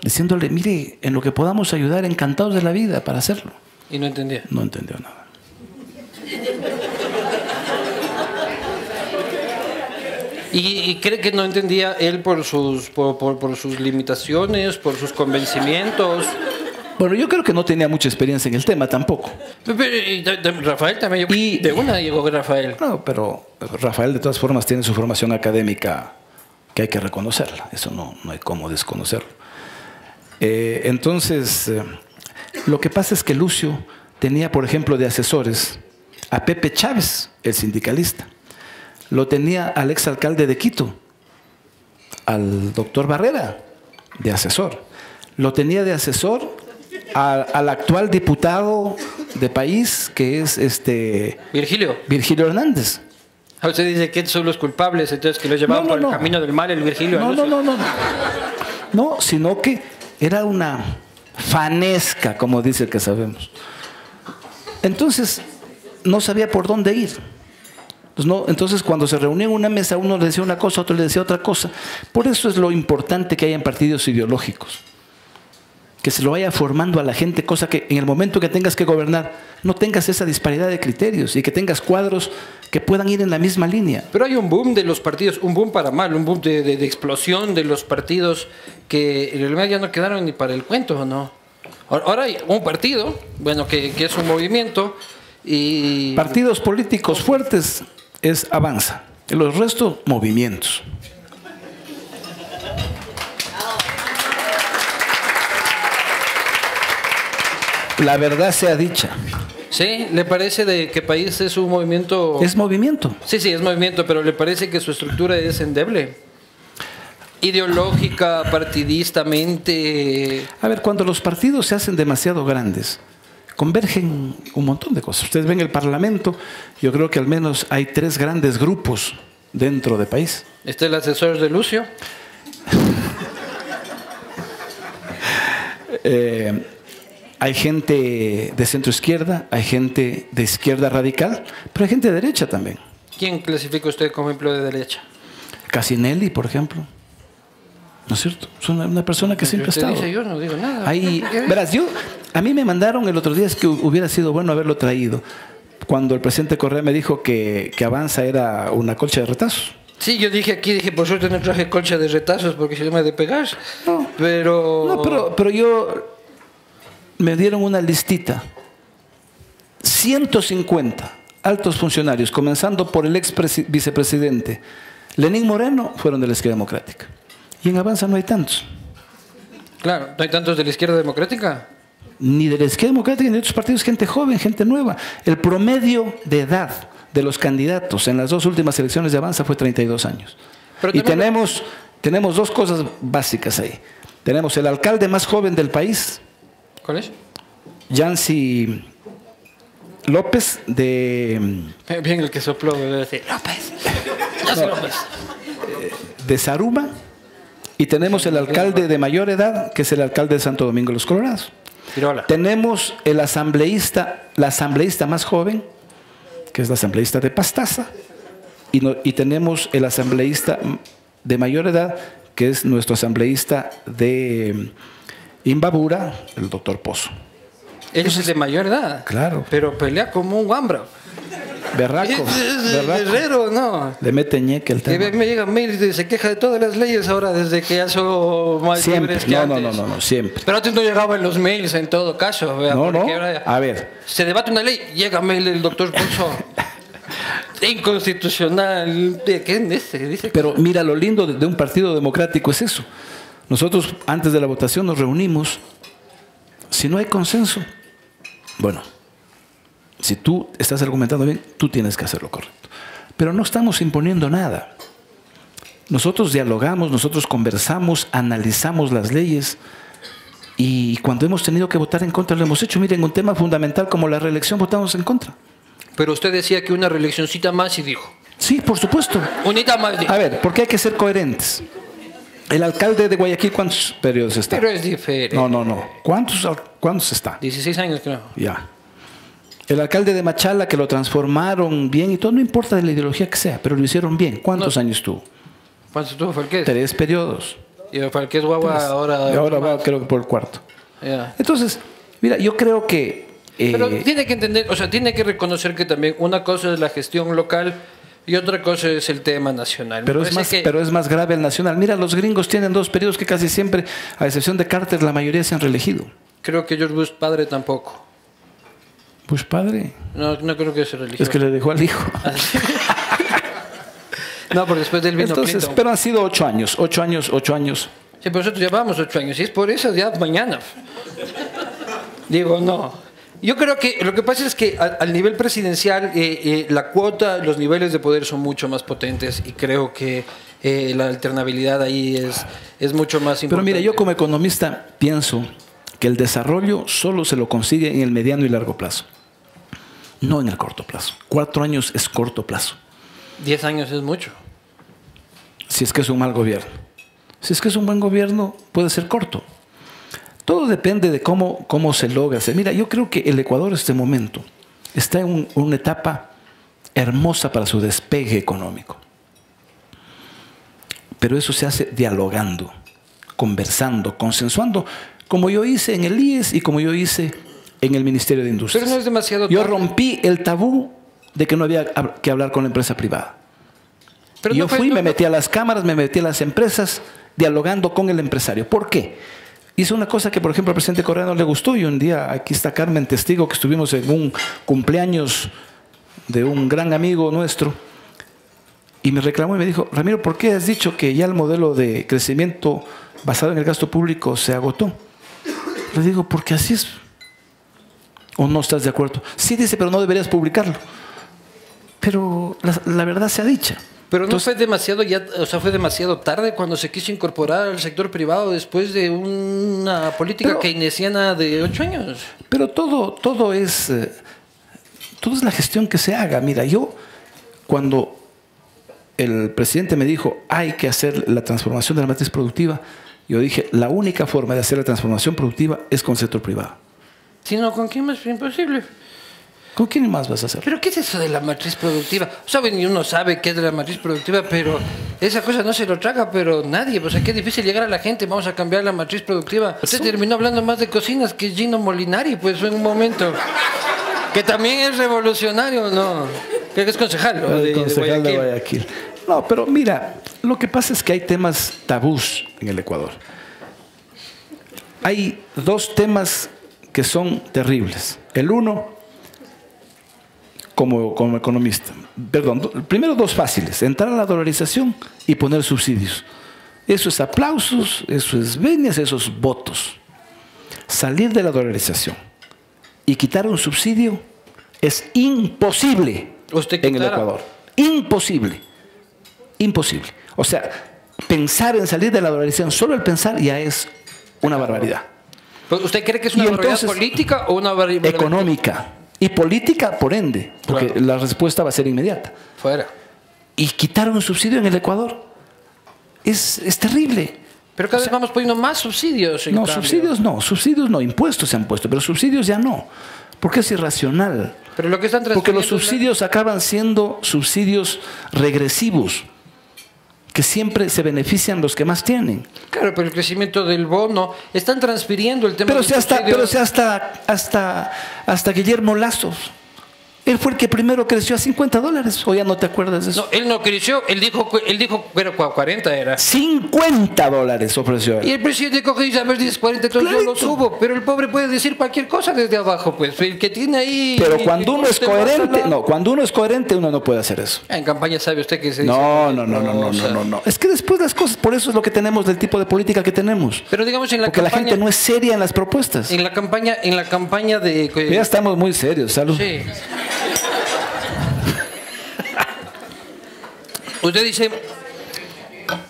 Diciéndole, mire, en lo que podamos ayudar, encantados de la vida para hacerlo. Y no entendía. No entendió nada. ¿Y, y cree que no entendía él por sus, por, por- por sus limitaciones, por sus convencimientos? Bueno, yo creo que no tenía mucha experiencia en el tema tampoco. Pero, y de- de- Rafael también, yo- Y- de una llegó Rafael. No, pero Rafael de todas formas tiene su formación académica que hay que reconocerla. Eso no, no hay cómo desconocerlo. Eh, entonces, eh, lo que pasa es que Lucio tenía, por ejemplo, de asesores a Pepe Chávez, el sindicalista. Lo tenía al exalcalde de Quito, al doctor Barrera, de asesor. Lo tenía de asesor a- al actual diputado de país, que es este Virgilio, Virgilio Hernández. a usted dice que son los culpables, entonces que lo llevaban No, no, por no. el camino del mal el Virgilio. No, no, no, no. No, sino que era una fanesca, como dice el que sabemos. Entonces, no sabía por dónde ir. Pues no, entonces, cuando se reunía en una mesa, uno le decía una cosa, otro le decía otra cosa. Por eso es lo importante que hayan partidos ideológicos. Que se lo vaya formando a la gente, cosa que en el momento que tengas que gobernar, no tengas esa disparidad de criterios y que tengas cuadros que puedan ir en la misma línea. Pero hay un boom de los partidos, un boom para mal, un boom de, de- de explosión de los partidos que en realidad ya no quedaron ni para el cuento, ¿o no? Ahora hay un partido, bueno, que, que es un movimiento y... Partidos políticos fuertes es Avanza. Los restos, movimientos. La verdad sea dicha. ¿Sí? ¿Le parece de que país es un movimiento... Es movimiento. Sí, sí, es movimiento, pero ¿le parece que su estructura es endeble? Ideológica, partidistamente... A ver, cuando los partidos se hacen demasiado grandes, convergen un montón de cosas. Ustedes ven el Parlamento, yo creo que al menos hay tres grandes grupos dentro del país. ¿Está el asesor de Lucio? Eh, hay gente de centro izquierda, hay gente de izquierda radical, pero hay gente de derecha también. ¿Quién clasifica usted como ejemplo de derecha? Casinelli, por ejemplo. ¿No es cierto? Es una, una persona que siempre ha estado. dice, yo no digo nada. Ahí, verás, yo, a mí me mandaron el otro día, es que hubiera sido bueno haberlo traído, cuando el presidente Correa me dijo que, que Avanza era una colcha de retazos. Sí, yo dije aquí, dije, por suerte no traje colcha de retazos porque si no me de pegar. No. Pero... No, pero, pero yo me dieron una listita. 150 altos funcionarios, comenzando por el ex presi- vicepresidente Lenín Moreno, fueron de la izquierda democrática. Y en Avanza no hay tantos. Claro, ¿no hay tantos de la izquierda democrática? Ni de la izquierda democrática ni de otros partidos, gente joven, gente nueva. El promedio de edad de los candidatos en las dos últimas elecciones de Avanza fue 32 años. Pero y tenemos, tenemos dos cosas básicas ahí. Tenemos el alcalde más joven del país, ¿Cuál es? Yancy López de, Eh, Bien el que sopló, debe decir, López. Ya sé López. de Zaruma y tenemos el alcalde de mayor edad, que es el alcalde de Santo Domingo de los Colorados. Pirola. Tenemos el asambleísta, la asambleísta más joven, que es la asambleísta de Pastaza, y, no- y tenemos el asambleísta de mayor edad, que es nuestro asambleísta de Imbabura, el doctor Pozo. Él es de mayor edad. Claro. Pero pelea como un guambra. Berraco. Es, es- es berraco. guerrero, ¿no? Le mete ñeque el tema. me llegan mails y se queja de todas las leyes ahora desde que ya son más Siempre. libres que No, no, antes. no, no, no, siempre. Pero antes no llegaban los mails en todo caso. ¿verdad? No, no. Porque A ver, Se debate una ley, llega mail del doctor Ponzo. Inconstitucional. ¿De ¿Qué dice? dice que- Pero mira, lo lindo de un partido democrático es eso. Nosotros antes de la votación nos reunimos. Si no hay consenso, bueno, si tú estás argumentando bien, tú tienes que hacer lo correcto. Pero no estamos imponiendo nada. Nosotros dialogamos, nosotros conversamos, analizamos las leyes y cuando hemos tenido que votar en contra lo hemos hecho. Miren, un tema fundamental como la reelección votamos en contra. Pero usted decía que una reeleccioncita más y dijo. Sí, por supuesto. Unita más dijo. A ver, porque hay que ser coherentes. El alcalde de Guayaquil, ¿cuántos periodos está? Pero es diferente. No, no, no. ¿Cuántos, ¿Cuántos está? 16 años creo. Ya. El alcalde de Machala, que lo transformaron bien y todo, no importa de la ideología que sea, pero lo hicieron bien. ¿Cuántos años tuvo? ¿Cuánto tuvo Falqués? Tres periodos. Y Falqués Guagua ahora. Y ahora va, creo que por el cuarto. Ya. Entonces, mira, yo creo que. eh, Pero tiene que entender, o sea, tiene que reconocer que también una cosa es la gestión local y otra cosa es el tema nacional. Pero es, más, que- pero es más grave el nacional. Mira, los gringos tienen dos periodos que casi siempre, a excepción de Carter, la mayoría se han reelegido. creo que George Bush padre tampoco. Pues padre, No, no creo que se religió. es que le dejó al hijo. No, porque después del vino Entonces, Clinton. pero han sido ocho años, ocho años, ocho años. Sí, pero nosotros llevamos ocho años y es por eso ya mañana. Digo, no. Yo creo que lo que pasa es que a- al nivel presidencial eh, eh, la cuota, los niveles de poder son mucho más potentes y creo que eh, la alternabilidad ahí es, es mucho más importante. Pero mira, yo como economista pienso que el desarrollo solo se lo consigue en el mediano y largo plazo, no en el corto plazo. Cuatro años es corto plazo, Diez años es mucho. si es que es un mal gobierno. Si es que es un buen gobierno, puede ser corto. Todo depende de cómo, cómo se logra hacer. Mira, yo creo que el Ecuador en este momento está en un- una etapa hermosa para su despegue económico. Pero eso se hace dialogando, conversando, consensuando, como yo hice en el IES y como yo hice en el Ministerio de Industria. Pero no es demasiado Yo rompí el tabú de que no había hab- que hablar con la empresa privada. Pero yo no fui, me metí a las cámaras, me metí a las empresas, dialogando con el empresario. ¿Por qué? Hice una cosa que, por ejemplo, al presidente Correa no le gustó y un día, aquí está Carmen, testigo, que estuvimos en un cumpleaños de un gran amigo nuestro, y me reclamó y me dijo, Ramiro, ¿por qué has dicho que ya el modelo de crecimiento basado en el gasto público se agotó? Le digo, porque así es. ¿O no estás de acuerdo? Sí, dice, pero no deberías publicarlo. Pero la, la verdad sea dicha. Pero no Entonces, fue demasiado ya, o sea, fue demasiado tarde cuando se quiso incorporar al sector privado después de una política Pero- keynesiana de ocho años. Pero todo, todo es, eh, todo es la gestión que se haga. Mira, yo cuando el presidente me dijo hay que hacer la transformación de la matriz productiva, yo dije la única forma de hacer la transformación productiva es con el sector privado. Si no, ¿con quién más imposible? ¿Con quién más vas a hacer? ¿Pero qué es eso de la matriz productiva? Saben y uno sabe qué es de la matriz productiva, pero esa cosa no se lo traga, pero nadie. O sea, qué difícil llegar a la gente. Vamos a cambiar la matriz productiva. Usted terminó hablando más de cocinas que Gino Molinari, pues en un momento. Que también es revolucionario, ¿no? Que es concejal. ¿no? De- concejal de Guayaquil. Guayaquil. No, pero mira, lo que pasa es que hay temas tabús en el Ecuador. Hay dos temas que son terribles. El uno, como, como economista, perdón, primero dos fáciles, entrar a la dolarización y poner subsidios. Eso es aplausos, eso es venias, eso es votos. Salir de la dolarización y quitar un subsidio es imposible Usted en el. Ecuador. Imposible. Imposible. O sea, pensar en salir de la dolarización, solo el pensar ya es una barbaridad. ¿Usted cree que es una barbaridad entonces- política o una barbaridad Económica y política, por ende, porque Claro. la respuesta va a ser inmediata. Fuera. Y quitar un subsidio en el Ecuador es, es terrible. Pero cada vez vamos poniendo más subsidios. en No, cambio. subsidios no, subsidios no, impuestos se han puesto, pero subsidios ya no, porque es irracional. Pero lo que están Porque los subsidios acaban siendo subsidios regresivos. Que siempre se benefician los que más tienen. Claro, pero el crecimiento del bono, están transfiriendo el tema Pero del si hasta, pero si hasta, hasta, hasta Guillermo Lazos, él fue el que primero creció a 50 dólares, o ya no te acuerdas de eso. No, él no creció, él dijo, él dijo cua- 40 era. 50 dólares ofreció él. Y el presidente coge y dice, a ver, dices 40, entonces yo lo Clarito. subo. Pero el pobre puede decir cualquier cosa desde abajo, pues. El que tiene ahí... Pero cuando uno es coherente, no, cuando uno es coherente uno no puede hacer eso. En campaña sabe usted que se dice... No, no, no, no, no, no, no, no. Es que después las cosas, por eso es lo que tenemos del tipo de política que tenemos. Pero digamos en la Porque la gente no es seria en las propuestas. En la campaña, en la campaña de... Ya estamos muy serios, salud. Sí. Usted dice,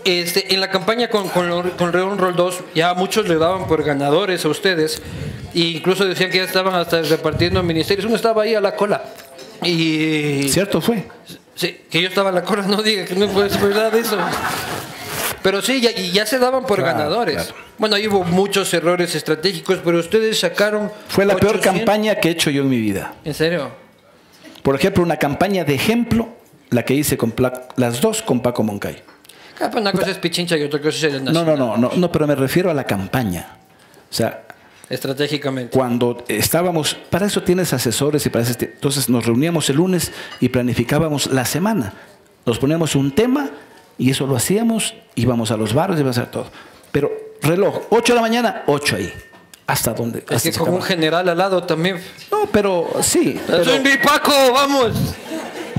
este, en la campaña con, con, con León Roll 2, ya muchos le daban por ganadores a ustedes, e incluso decían que ya estaban hasta repartiendo ministerios. Uno estaba ahí a la cola. Y. ¿Cierto fue? Sí, que yo estaba a la cola, no diga que no puede ser verdad eso. Pero sí, ya, y ya se daban por Claro, ganadores. claro. Bueno, ahí hubo muchos errores estratégicos, pero ustedes sacaron. Fue la peor 800. campaña que he hecho yo en mi vida. ¿En serio? Por ejemplo, una campaña de ejemplo, la que hice con Pla- las dos con Paco Moncay. Ah, pues Una cosa es Pichincha y otra cosa es el No, no, no, no, no, pero me refiero a la campaña. O sea, Estratégicamente. cuando estábamos, para eso tienes asesores y para eso, entonces nos reuníamos el lunes y planificábamos la semana. Nos poníamos un tema y eso lo hacíamos, íbamos a los barrios, íbamos a hacer todo. Pero reloj, 8 de la mañana, 8 ahí. ¿Hasta dónde? Es hasta que con un general al lado también. No, pero sí. Pero, ¡Soy mi Paco! ¡Vamos!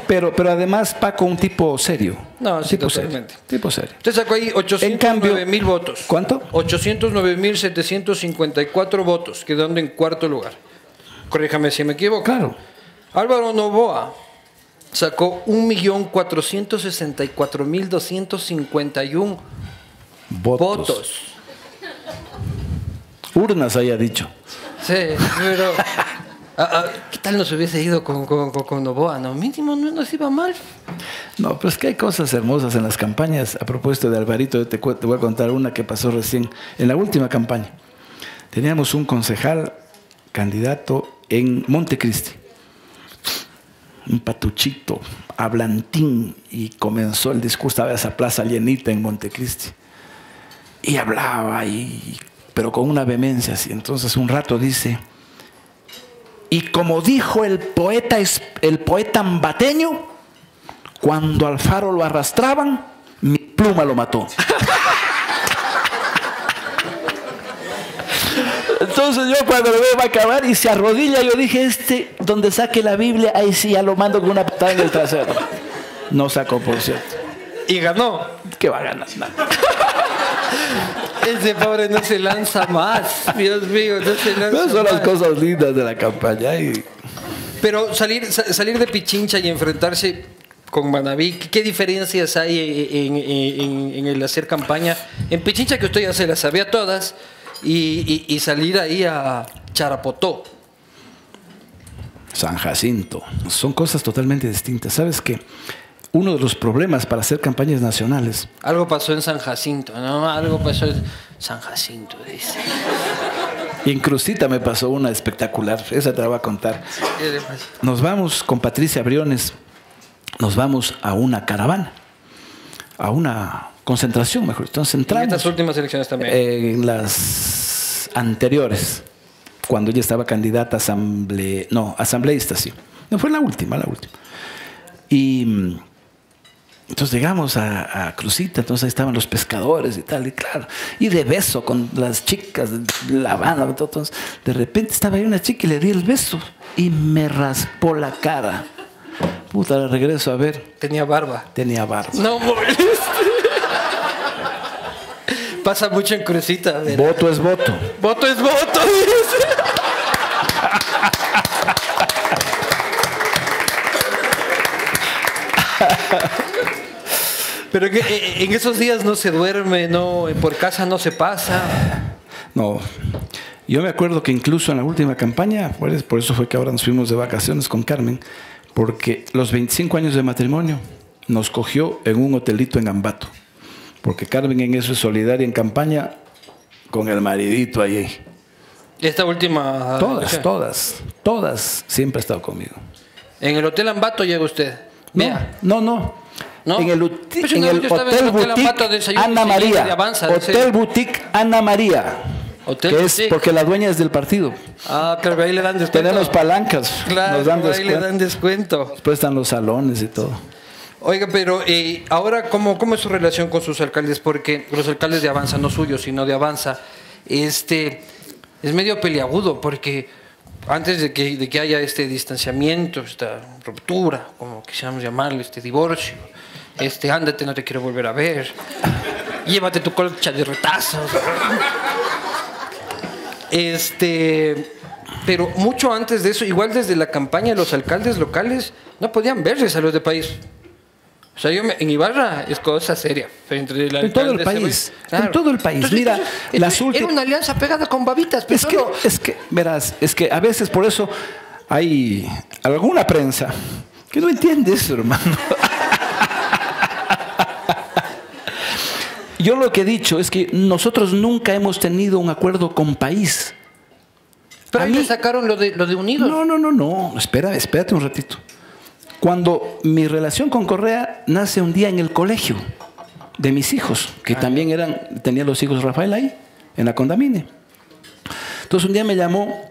Pero, pero además Paco un tipo serio. No, sí, tipo serio. totalmente. Tipo serio. Usted sacó ahí 809 mil votos. ¿Cuánto? 809 mil 754 votos, quedando en cuarto lugar. Corríjame si me equivoco. Claro. Álvaro Novoa sacó 1.464.251 Votos. votos. Urnas haya dicho. Sí, pero... ah, ah, ¿Qué tal nos hubiese ido con, con, Novoa? No, mínimo no nos iba mal. No, pero es que hay cosas hermosas en las campañas. A propósito de Alvarito, te, te voy a contar una que pasó recién en la última campaña. Teníamos un concejal candidato en Montecristi, un patuchito, hablantín, y comenzó el discurso, estaba esa plaza llenita en Montecristi. Y hablaba, y, pero con una vehemencia así. Entonces un rato dice, y como dijo el poeta, el poeta ambateño, cuando al faro lo arrastraban, mi pluma lo mató. Entonces yo cuando lo veo va a acabar y se arrodilla, yo dije, este, donde saque la Biblia, ahí sí ya lo mando con una patada en el trasero. No sacó, por cierto. Y ganó. ¿Qué va a ganar? Ese pobre no se lanza más. Dios mío, no se lanza Esas son las cosas lindas de la campaña. y- Pero salir, sa- salir de Pichincha y enfrentarse con Manaví, ¿qué, diferencias hay en, en- en- en el hacer campaña? En Pichincha, que usted ya se las sabía todas, y, y- y salir ahí a Charapotó. San Jacinto. Son cosas totalmente distintas. ¿Sabes qué? Uno de los problemas para hacer campañas nacionales Algo pasó en San Jacinto, ¿no? Algo pasó en San Jacinto, dice. Y en Crucita me pasó una espectacular, esa te la voy a contar. Nos vamos con Patricia Briones, nos vamos a una caravana, a una concentración, mejor. Entonces En entramos estas últimas elecciones también. en las anteriores, cuando ella estaba candidata a asamble... no, asambleísta, sí. No, fue la última, la última. Y mm, entonces llegamos a, a Crucita, entonces ahí estaban los pescadores y tal, y claro, y de beso con las chicas, la banda, entonces, de repente estaba ahí una chica y le di el beso y me raspó la cara. Puta, la regreso a ver, Tenía barba. tenía barba. No moleste. Pasa mucho en Crucita. ¿verdad? Voto es voto. Voto es voto, Pero que eh, en esos días no se duerme, no, por casa no se pasa. No. Yo me acuerdo que incluso en la última campaña, pues, por eso fue que ahora nos fuimos de vacaciones con Carmen, porque los 25 años de matrimonio nos cogió en un hotelito en Ambato. Porque Carmen en eso es solidaria en campaña con el maridito ahí. Esta última. Todas, todas, todas siempre ha estado conmigo. En el Hotel Ambato llega usted. No, no, no. ¿No? En el, en Hotel el Hotel Boutique Ana María. de Avanza, de Hotel Boutique Ana María. Hotel que es porque la dueña es del partido. Ah, claro, ahí le dan descuento. Tenemos palancas. Claro, nos dan ahí le descuento. dan descuento. Nos prestan los salones y todo. Oiga, pero eh, ahora, ¿cómo, ¿cómo es su relación con sus alcaldes? Porque los alcaldes de Avanza, no suyos, sino de Avanza, este, es medio peliagudo, porque antes de que, de que haya este distanciamiento, esta ruptura, como quisiéramos llamarlo, este divorcio, este, ándate, no te quiero volver a ver, llévate tu colcha de retazos. Este, pero mucho antes de eso, igual desde la campaña, los alcaldes locales no podían verse a los de país. O sea, yo me- en Ibarra es cosa seria. Entre el En todo el país, en todo el país. Entonces, Mira, entonces, las era una alianza pegada con babitas. pero Es que, es que, verás, es que a veces por eso hay alguna prensa que no entiende eso, hermano. Yo lo que he dicho es que nosotros nunca hemos tenido un acuerdo con país. pero a mí- sacaron lo de, lo de Unidos. No, no, no, no. Espera, espérate un ratito. Cuando mi relación con Correa nace un día en el colegio de mis hijos, que también eran, tenía los hijos Rafael ahí, en la condamine. Entonces un día me llamó,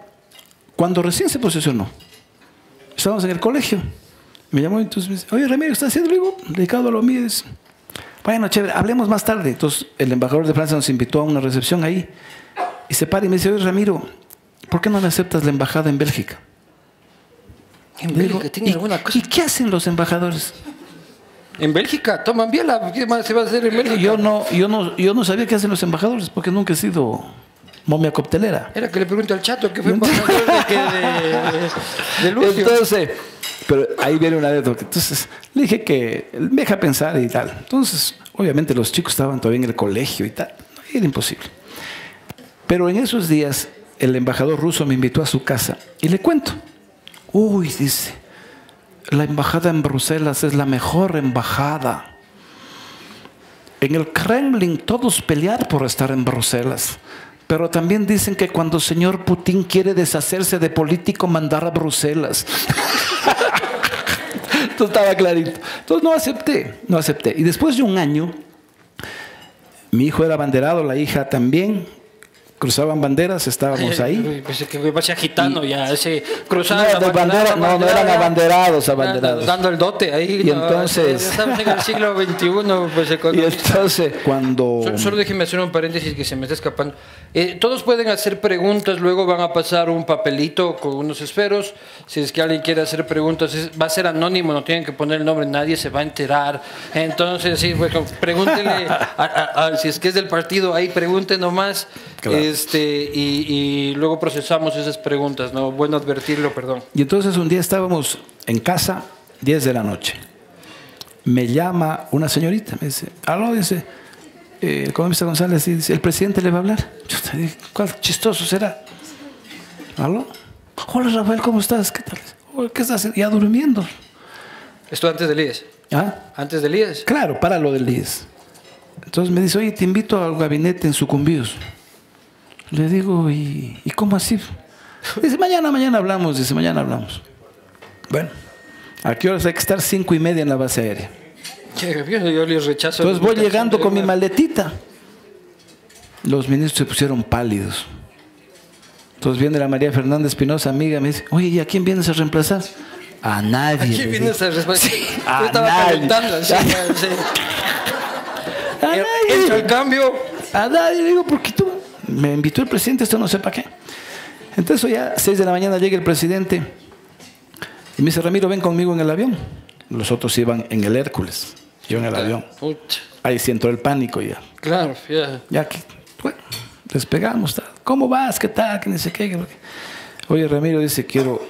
cuando recién se posesionó, estábamos en el colegio, me llamó y entonces me dice, oye Ramiro, ¿qué estás haciendo? Le digo, dedicado a lo mío. Bueno, chévere, hablemos más tarde. Entonces el embajador de Francia nos invitó a una recepción ahí y se para y me dice, oye Ramiro, ¿por qué no me aceptas la embajada en Bélgica? En Le digo, Bélgica tiene ¿y, alguna cosa. ¿y qué hacen los embajadores? En Bélgica, toman biela. ¿Qué más se va a hacer en Bélgica? Yo no, yo no, yo no sabía qué hacen los embajadores porque nunca he sido momia coctelera. Era que le pregunte al chato que fue embajador de, de- de Lucio. Entonces, pero ahí viene una anécdota. Entonces, le dije que me deja pensar y tal. Entonces, obviamente los chicos estaban todavía en el colegio y tal. Era imposible. Pero en esos días, el embajador ruso me invitó a su casa y le cuento. Uy, dice, la embajada en Bruselas es la mejor embajada. En el Kremlin todos pelear por estar en Bruselas. Pero también dicen que cuando señor Putin quiere deshacerse de político, mandar a Bruselas. Estaba clarito. Entonces no acepté, no acepté. Y después de un año, mi hijo era abanderado, la hija también. Cruzaban banderas, estábamos ahí. Pensé que iba a ser gitano ya, ese cruzado. No, de bandera- no, no eran abanderados, abanderados. Dando el dote ahí. Y no, entonces- Estamos en el siglo XXI, pues Y entonces, cuando. Solo, solo déjeme hacer un paréntesis que se me está escapando. Eh, todos pueden hacer preguntas, luego van a pasar un papelito con unos esferos. Si es que alguien quiere hacer preguntas, va a ser anónimo, no tienen que poner el nombre, nadie se va a enterar. Entonces, sí, bueno, pregúntenle, a- a- a- si es que es del partido, ahí pregunten nomás. Claro. Este, y, y luego procesamos esas preguntas, ¿no? Bueno advertirlo, perdón. Y entonces un día estábamos en casa, 10 de la noche. Me llama una señorita, me dice, aló, dice, eh, el economista González, dice, el presidente le va a hablar. Yo te dije, ¿cuál chistoso será? ¿Aló? Hola Rafael, ¿cómo estás? ¿Qué tal? "Oh, ¿Qué estás haciendo? Ya durmiendo. Esto antes del IES. ¿Ah? Antes del IES. Claro, para lo del 10. Entonces me dice, oye, te invito al gabinete en sucumbíos. Le digo, ¿y, ¿y cómo así? Dice, mañana, mañana hablamos, dice, mañana hablamos. Bueno, ¿a qué horas hay que estar? Cinco y media en la base aérea. Yo, les rechazo. Entonces voy llegando con mi maletita. Los ministros se pusieron pálidos. Entonces viene la María Fernanda Espinosa, amiga, me dice, oye, ¿y a quién vienes a reemplazar? A nadie. Aquí le vienes a responder. a Yo estaba nadie. calentando. así, sí. A nadie. Entra el cambio. A nadie, le digo, porque tú me invitó el presidente, esto no sé para qué. Entonces ya, 6 de la mañana llega el presidente y me dice, Ramiro, ven conmigo en el avión. Los otros iban en el Hércules, yo en el avión. Ahí sí entró el pánico ya. Claro, ya. Ya que, bueno, despegamos. tal. ¿Cómo vas? ¿Qué tal? Qué. no qué. Oye, Ramiro dice, quiero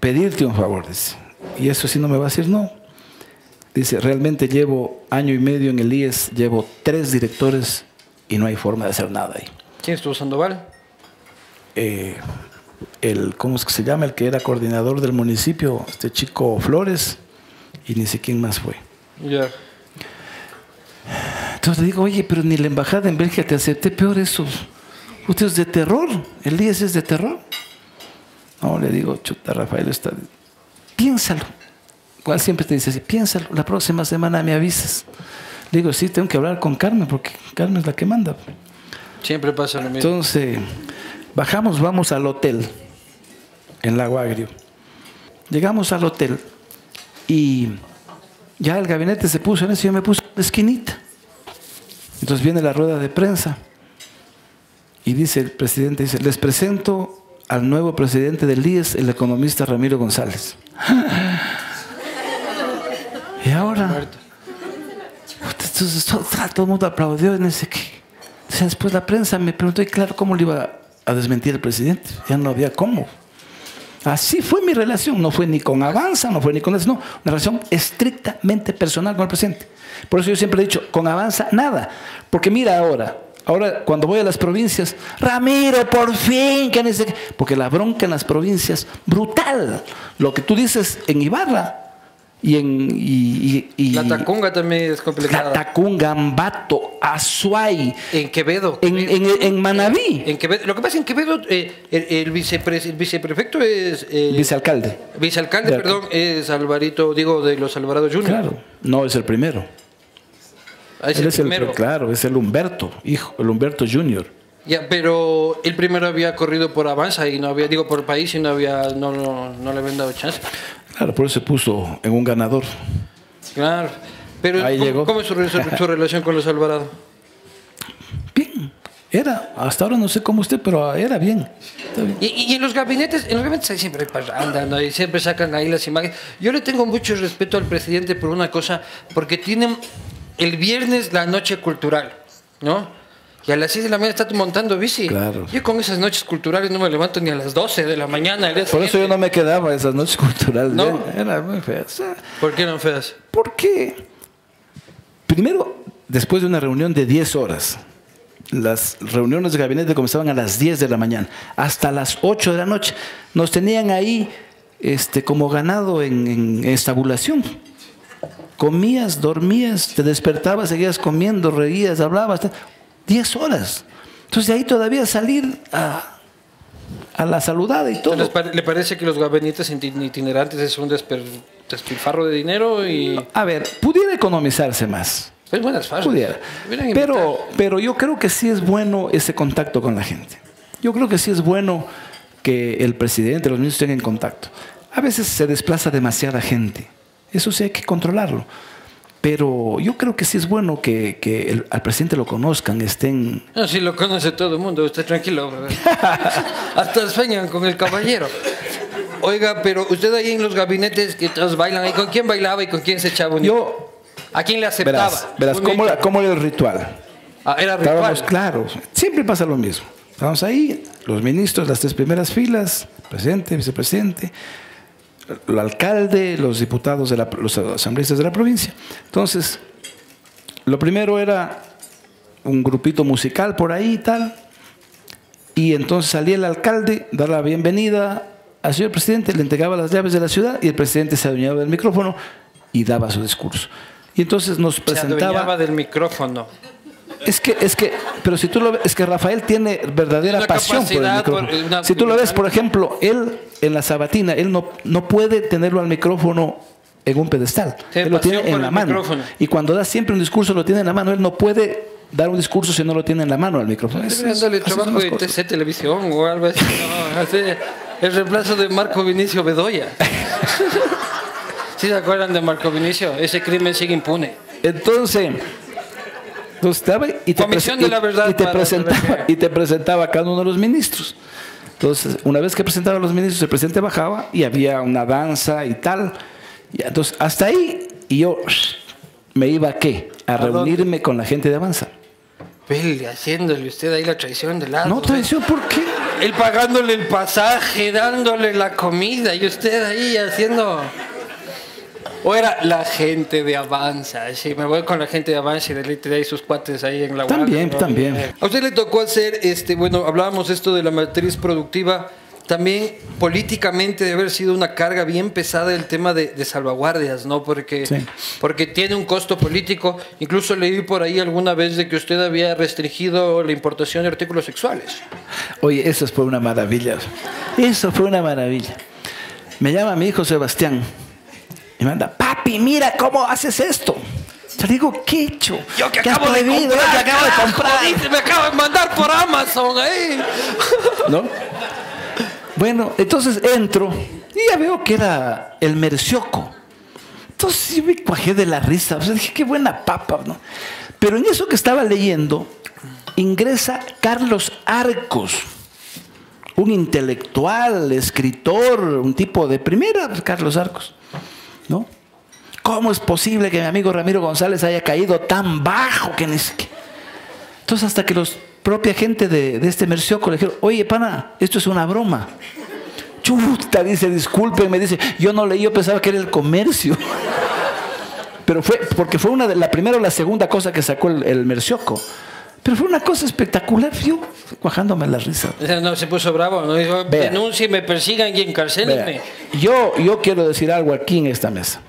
pedirte un favor. Dice. Y eso sí no me va a decir no. Dice, realmente llevo año y medio en el IES, llevo tres directores y no hay forma de hacer nada ahí. ¿Quién estuvo Sandoval? Eh, el, ¿cómo es que se llama? El que era coordinador del municipio, este chico Flores, y ni sé quién más fue. Ya. Entonces le digo, oye, pero ni la embajada en Bélgica te acepté, peor eso. Usted es de terror, el IES es de terror. No, le digo, chuta, Rafael, está... piénsalo. cual siempre te dice, si piénsalo, la próxima semana me avisas. Le digo, sí, tengo que hablar con Carmen, porque Carmen es la que manda. Siempre pasa lo mismo. Entonces, bajamos, vamos al hotel, en Lago Agrio. Llegamos al hotel y ya el gabinete se puso en eso, yo me puse en la esquinita. Entonces viene la rueda de prensa y dice el presidente, dice, les presento al nuevo presidente del IES, el economista Ramiro González. y ahora, todo, todo el mundo aplaudió en ese que. Entonces, después la prensa me preguntó, y claro, ¿cómo le iba a desmentir el presidente? Ya no había cómo. Así fue mi relación, no fue ni con Avanza, no fue ni con eso, no, una relación estrictamente personal con el presidente. Por eso yo siempre he dicho, con Avanza nada, porque mira ahora, ahora cuando voy a las provincias, Ramiro, por fin, que necesita, porque la bronca en las provincias, brutal, lo que tú dices en Ibarra y en... Y, y- y- La Tacunga también es complicada. Latacunga, Ambato, Azuay, En Quevedo. en, en, en Manabí, En Quevedo. Lo que pasa es que en Quevedo eh, el, el vicepre- el viceprefecto es... eh, vicealcalde. vicealcalde, de- perdón, es Alvarito, digo, de los Alvarado Junior. Claro, no es el primero. Ah, es Él el es el primero. claro, es el Humberto, hijo, el Humberto Junior. Ya, pero el primero había corrido por Avanza y no había, digo, por país y no había, no, no, no le habían dado chance. Claro, por eso se puso en un ganador. Claro. Pero Ahí ¿cómo, llegó. cómo es su, re- su- su relación con los Alvarado? Bien, era, hasta ahora no sé cómo usted, pero era bien. Y, y en los gabinetes, en los gabinetes ahí siempre hay parranda, ¿no? Y siempre sacan ahí las imágenes. Yo le tengo mucho respeto al presidente por una cosa, porque tienen el viernes la noche cultural, ¿no? Y a las 6 de la mañana está montando bici. Claro. Yo con esas noches culturales no me levanto ni a las 12 de la mañana. Por eso yo no me quedaba esas noches culturales. No. Era muy fea. O sea, ¿Por qué no feas? ¿Por qué? Primero, después de una reunión de 10 horas, las reuniones de gabinete comenzaban a las 10 de la mañana, hasta las 8 de la noche. Nos tenían ahí este, como ganado en, en estabulación. Comías, dormías, te despertabas, seguías comiendo, reías, hablabas. 10 horas. Entonces de ahí todavía salir a, a la saludada y ¿Les todo. ¿Le parece que los gabinetes iti- itinerantes es un desper- despilfarro de dinero y A ver, pudiera economizarse más. es buenas fases? Pudiera. Pero, pero yo creo que sí es bueno ese contacto con la gente. Yo creo que sí es bueno que el presidente, los ministros tengan contacto. A veces se desplaza demasiada gente. Eso sí hay que controlarlo. Pero yo creo que sí es bueno que, que el- al presidente lo conozcan, estén... No, si lo conoce todo el mundo, usted tranquilo. Hasta sueñan con el caballero. Oiga, pero usted ahí en los gabinetes que todos bailan, ¿y con quién bailaba y con quién se echaba un Yo, ¿A quién le aceptaba? verás, verás ¿cómo, era, cómo era el ritual. Ah, era Estábamos ritual. claros. Siempre pasa lo mismo. Estamos ahí, los ministros, las tres primeras filas, presidente, vicepresidente, el alcalde, los diputados, de la, los asambleístas de la provincia. Entonces, lo primero era un grupito musical por ahí y tal. Y entonces salía el alcalde, dar la bienvenida al señor presidente, le entregaba las llaves de la ciudad y el presidente se adueñaba del micrófono y daba su discurso. Y entonces nos Se presentaba... adueñaba del micrófono. Es que, es que, pero si tú lo ves, es que Rafael tiene verdadera Una pasión por el micrófono. por- una- si tú lo ves, por ejemplo, él en la sabatina, él no, no puede tenerlo al micrófono en un pedestal. Él lo tiene en la mano. micrófono. Y cuando da siempre un discurso, lo tiene en la mano. Él no puede dar un discurso si no lo tiene en la mano al micrófono. Es- así son trabajo cosas. TC Televisión o algo así. ¿no? Así, el reemplazo de Marco Vinicio Bedoya. ¿Sí se acuerdan de Marco Vinicio? Ese crimen sigue impune. Entonces, entonces estaba y te, Comisión de la verdad y te presentaba y te presentaba a cada uno de los ministros. Entonces, una vez que presentaba a los ministros, el presidente bajaba y había una danza y tal. Y entonces, hasta ahí, y yo me iba a qué? A, reunirme con la gente de Avanza. Vele, haciéndole usted ahí la traición de lado. No, traición, ¿por qué? Él pagándole el pasaje, dándole la comida y usted ahí haciendo... O era la gente de Avanza, sí, me voy con la gente de Avanza y de de ahí sus cuates ahí en la También, Guardia, también. A usted le tocó hacer, este, bueno, hablábamos esto de la matriz productiva, también políticamente debe haber sido una carga bien pesada el tema de, de salvaguardias, ¿no? Porque, Sí. porque tiene un costo político. Incluso leí por ahí alguna vez de que usted había restringido la importación de artículos sexuales. Oye, eso fue una maravilla. Eso fue una maravilla. Me llama mi hijo Sebastián Y me manda, papi, mira cómo haces esto. Yo digo, ¿qué he hecho? Yo que ¿Qué has acabo de comprar, Yo que acabo de comprar. dice, me acabo de mandar por Amazon ahí. ¿No? Bueno, entonces entro y ya veo que era el mercioco. Entonces yo me cuajé de la risa. O sea, dije, qué buena papa, ¿no? Pero en eso que estaba leyendo, ingresa Carlos Arcos, un intelectual, escritor, un tipo de primera, Carlos Arcos, ¿no? ¿Cómo es posible que mi amigo Ramiro González haya caído tan bajo que. Entonces hasta que los propia gente de, de este mercioco le dijeron, oye pana, esto es una broma. Chuta, dice, disculpe, me dice, yo no leí, yo pensaba que era el comercio. Pero fue, porque fue una de, la primera o la segunda cosa que sacó el, el mercioco. Pero fue una cosa espectacular, yo cuajándome la risa. No se puso bravo, no dijo, Vea. denúncieme, persigan y encarcélenme. Vea, yo, yo quiero decir algo aquí en esta mesa.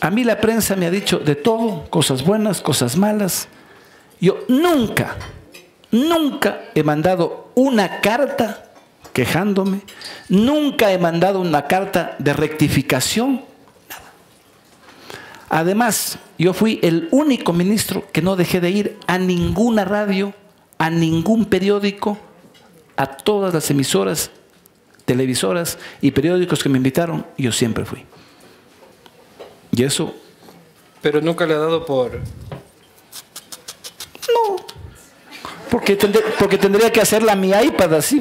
A mí la prensa me ha dicho de todo, cosas buenas, cosas malas. Yo nunca, nunca he mandado una carta quejándome, nunca he mandado una carta de rectificación. Además, yo fui el único ministro que no dejé de ir a ninguna radio, a ningún periódico, a todas las emisoras, televisoras y periódicos que me invitaron, yo siempre fui. Y eso, Pero nunca le ha dado por... no. Porque, tendré- porque tendría que hacerla mi iPad así.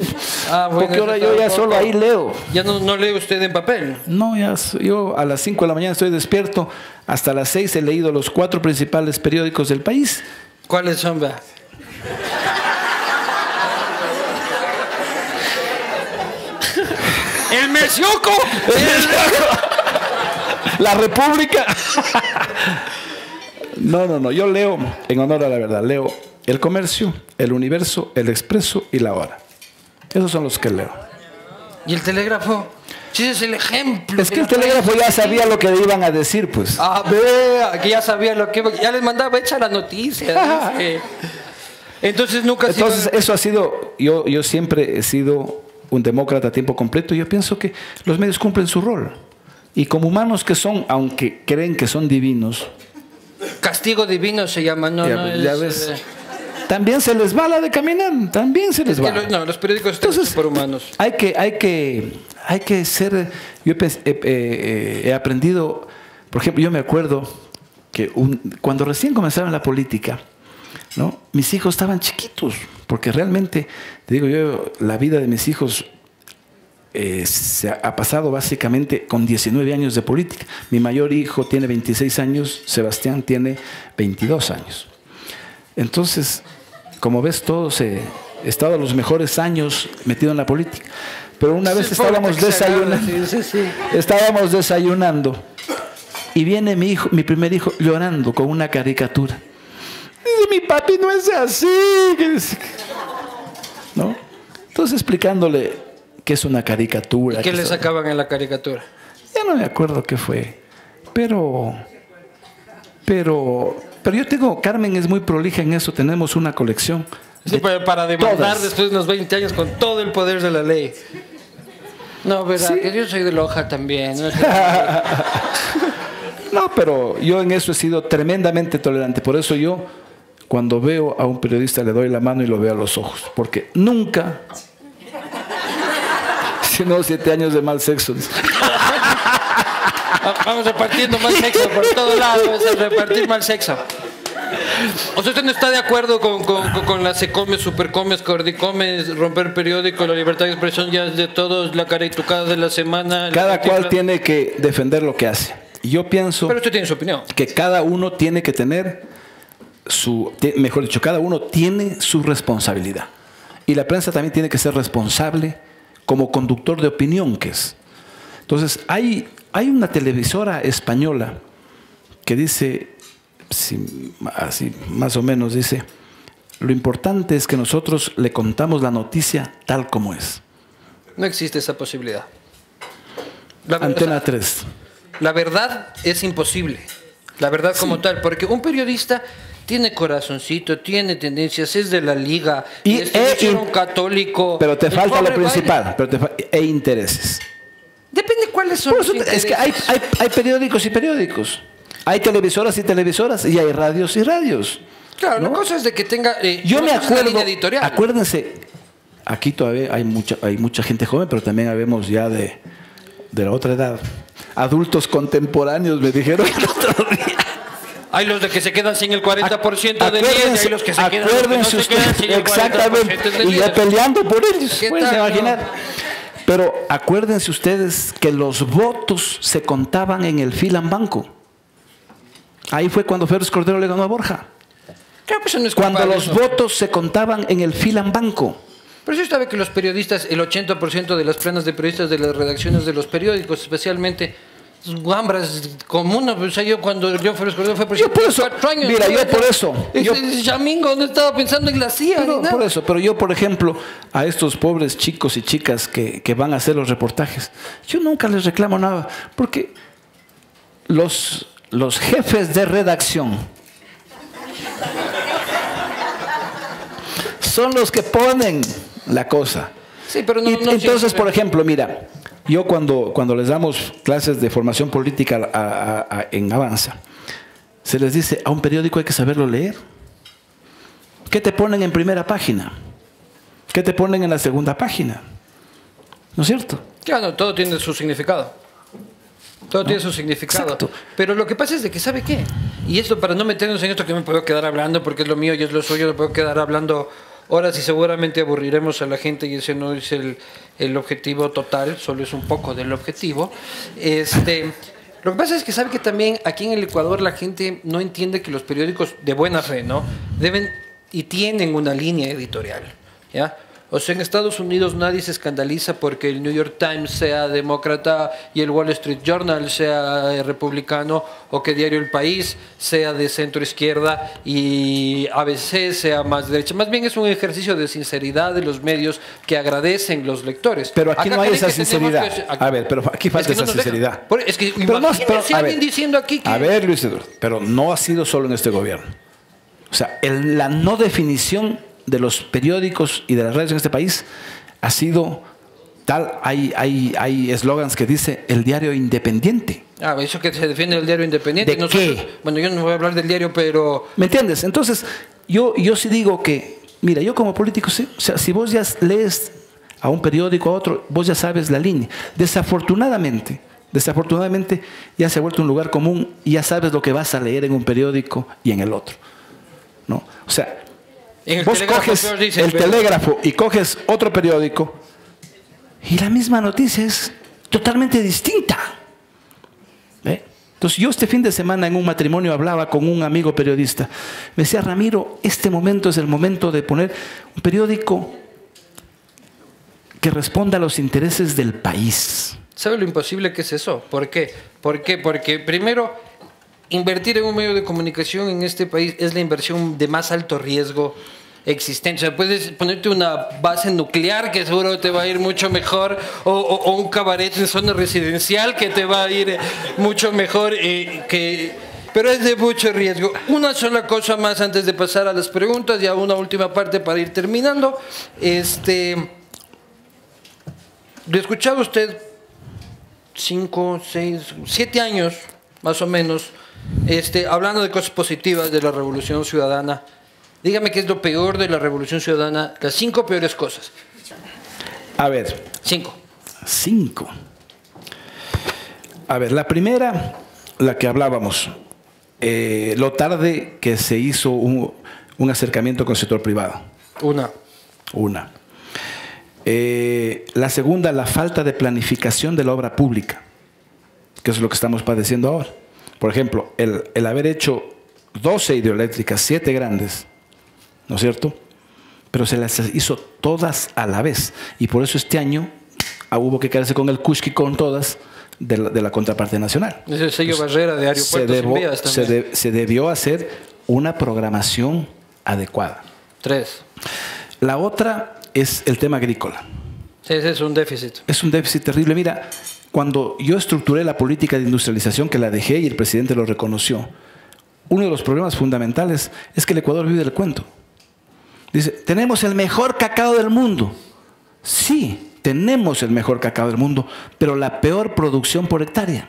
Ah, bueno, porque ahora yo ya solo ahí leo. Ya no, no lee usted en papel. No, ya yo a las 5 de la mañana estoy despierto. Hasta las 6 he leído los cuatro principales periódicos del país. ¿Cuáles son? ¡El Mercioco! La República. No, no, no. Yo leo, en honor a la verdad, leo El Comercio, El Universo, El Expreso y La Hora. Esos son los que leo. ¿Y el telégrafo? Sí, es el ejemplo. Es que el telégrafo ya sabía lo que le iban a decir, pues. Ah, vea, que ya sabía lo que iba- Ya les mandaba hecha la noticia. dice. Entonces nunca sido- Entonces, eso ha sido, yo, yo siempre he sido un demócrata a tiempo completo. Yo pienso que los medios cumplen su rol. Y como humanos que son, aunque creen que son divinos, Castigo divino se llama, no, ya, no ya es, ves, eh, también se les va la de caminar, también se les va. lo- no, los periódicos están Entonces, por humanos. hay que, hay que, hay que ser. Yo he, he- he aprendido, por ejemplo, yo me acuerdo que un- cuando recién comenzaba en la política, ¿no? mis hijos estaban chiquitos, porque realmente, te digo yo, la vida de mis hijos eh, se ha, ha pasado básicamente con 19 años de política. Mi mayor hijo tiene 26 años, Sebastián tiene 22 años. Entonces, como ves, todos he estado los mejores años metido en la política. Pero una vez Sí, estábamos desayunando, sí, sí, sí. estábamos desayunando y viene mi hijo, mi primer hijo, llorando con una caricatura. Dice, mi papi no es así. ¿No? Entonces explicándole que es una caricatura. ¿Qué que le sacaban en la caricatura? ya no me acuerdo qué fue. Pero, pero, pero yo tengo, Carmen es muy prolija en eso, tenemos una colección. Sí, para, para demandar todas. después de unos 20 años con todo el poder de la ley. No, verdad, Sí. que yo soy de Loja también. ¿no? No, pero yo en eso he sido tremendamente tolerante. Por eso yo, cuando veo a un periodista, le doy la mano y lo veo a los ojos. Porque nunca, si no, siete años de mal sexo. Va- Vamos repartiendo mal sexo por todos lados, repartir mal sexo. O sea, ¿usted no está de acuerdo con, con, con- con la Secomes, Supercomes, Cordicomes, romper periódico, la libertad de expresión ya es de todos, la caritucada de la semana? la Cada cual cantinflas? tiene que defender lo que hace. Y yo pienso Pero usted tiene su opinión. que cada uno tiene que tener su, mejor dicho, cada uno tiene su responsabilidad. Y la prensa también tiene que ser responsable como conductor de opinión que es. Entonces, hay, hay una televisora española que dice, sí, así más o menos dice, lo importante es que nosotros le contamos la noticia tal como es. No existe esa posibilidad. La, Antena 3. la verdad es imposible. La verdad como tal, porque un periodista tiene corazoncito, tiene tendencias, es de la liga, Y- y es, e- un católico. Pero te falta lo principal, pero te fa- e intereses. Depende cuáles son es que hay, hay, hay periódicos y periódicos. Hay televisoras y televisoras y hay radios y radios. Claro, ¿no? la cosa es de que tenga. eh, Yo me acuerdo, línea editorial. acuérdense, aquí todavía hay mucha, hay mucha gente joven, pero también habemos ya de, de la otra edad. Adultos contemporáneos me dijeron el otro día. Hay los de que se quedan sin el 40% de 10 y Acuérdense- hay los que se quedan, que no acuérdense se quedan ustedes, sin el 40% exactamente, y 10. ya peleando por ellos, ¿Qué pueden tal, no? Pero acuérdense ustedes que los votos se contaban en el filan banco. Ahí fue cuando Félix Cordero le ganó a Borja. Claro, pues eso no es Cuando los eso. votos se contaban en el filan banco. Pero sí sabe que los periodistas, el 80% de las planas de periodistas de las redacciones de los periódicos, especialmente guambras comunas, o sea, yo cuando yo fui fue Yo presidente por eso, cuatro años, mira, yo por eso, yo- Chamingo no estaba pensando en la CIA Pero, ni nada. por eso, pero yo, por ejemplo, a estos pobres chicos y chicas que, que van a hacer los reportajes, yo nunca les reclamo nada, porque los, los jefes de redacción son los que ponen la cosa. Sí, pero no, Y no entonces, por ejemplo, mira, yo cuando, cuando les damos clases de formación política a- a- a- en Avanza, se les dice, a un periódico hay que saberlo leer. ¿Qué te ponen en primera página? ¿Qué te ponen en la segunda página? ¿No es cierto? Claro, todo tiene su significado. Todo tiene su significado. Exacto. Pero lo que pasa es de que, ¿sabe qué? Y esto, para no meternos en esto que me puedo quedar hablando, porque es lo mío y es lo suyo, me puedo quedar hablando horas y seguramente aburriremos a la gente y ese no es el, el objetivo total, solo es un poco del objetivo. Este, lo que pasa es que sabe que también aquí en el Ecuador la gente no entiende que los periódicos de buena fe, ¿no? Deben y tienen una línea editorial, ¿ya? O sea, en Estados Unidos nadie se escandaliza porque el New York Times sea demócrata y el Wall Street Journal sea eh, republicano o que Diario El País sea de centro izquierda y ABC sea más derecha. Más bien es un ejercicio de sinceridad de los medios que agradecen los lectores. Pero aquí Acá no hay esa sinceridad. que- A ver, pero aquí falta Es que no esa sinceridad. Es que Pero no- pero, a alguien ver, diciendo aquí que... A ver, Luis Eduardo, pero no ha sido solo en este gobierno. O sea, el- la no definición de los periódicos y de las redes en este país ha sido tal, hay hay hay eslogans que dice el diario independiente. Ah, eso que se defiende el diario independiente. ¿De Nosotros- qué? Bueno, yo no voy a hablar del diario, pero... ¿Me entiendes? Entonces, yo, yo sí digo que, mira, yo como político, sí, o sea, si vos ya lees a un periódico, a otro, vos ya sabes la línea. Desafortunadamente, desafortunadamente ya se ha vuelto un lugar común y ya sabes lo que vas a leer en un periódico y en el otro. ¿no? O sea, En vos coges el pero- telégrafo y coges otro periódico y la misma noticia es totalmente distinta. ¿Ve? Entonces yo este fin de semana en un matrimonio hablaba con un amigo periodista. Me decía, Ramiro, este momento es el momento de poner un periódico que responda a los intereses del país. ¿Sabe lo imposible que es eso? ¿Por qué? ¿Por qué? Porque primero, invertir en un medio de comunicación en este país es la inversión de más alto riesgo existente. O sea, puedes ponerte una base nuclear que seguro te va a ir mucho mejor, o, o- un cabaret en zona residencial que te va a ir eh, mucho mejor eh. Pero es de mucho riesgo. Una sola cosa más antes de pasar a las preguntas y a una última parte para ir terminando. Este, ¿lo escuchaba usted cinco, seis, siete años, más o menos, este, hablando de cosas positivas de la Revolución Ciudadana. Dígame qué es lo peor de la Revolución Ciudadana, las cinco peores cosas. A ver, Cinco. cinco. A ver, la primera, la que hablábamos, eh, lo tarde que se hizo un, un acercamiento con el sector privado. Una. Una. Eh, la segunda, la falta de planificación de la obra pública, que es lo que estamos padeciendo ahora. Por ejemplo, el, el haber hecho 12 hidroeléctricas, 7 grandes, ¿no es cierto? Pero se las hizo todas a la vez. Y por eso este año ah, hubo que quedarse con el Kushki con todas de la, de la contraparte nacional. Es el sello barrera de Se, aeropuertos debo- y vías se de- se debió hacer una programación adecuada. Tres. La otra es el tema agrícola. Sí, ese es un déficit. Es un déficit terrible. Mira, cuando yo estructuré la política de industrialización, que la dejé y el presidente lo reconoció, uno de los problemas fundamentales es que el Ecuador vive del cuento. Dice, tenemos el mejor cacao del mundo. Sí, tenemos el mejor cacao del mundo, pero la peor producción por hectárea.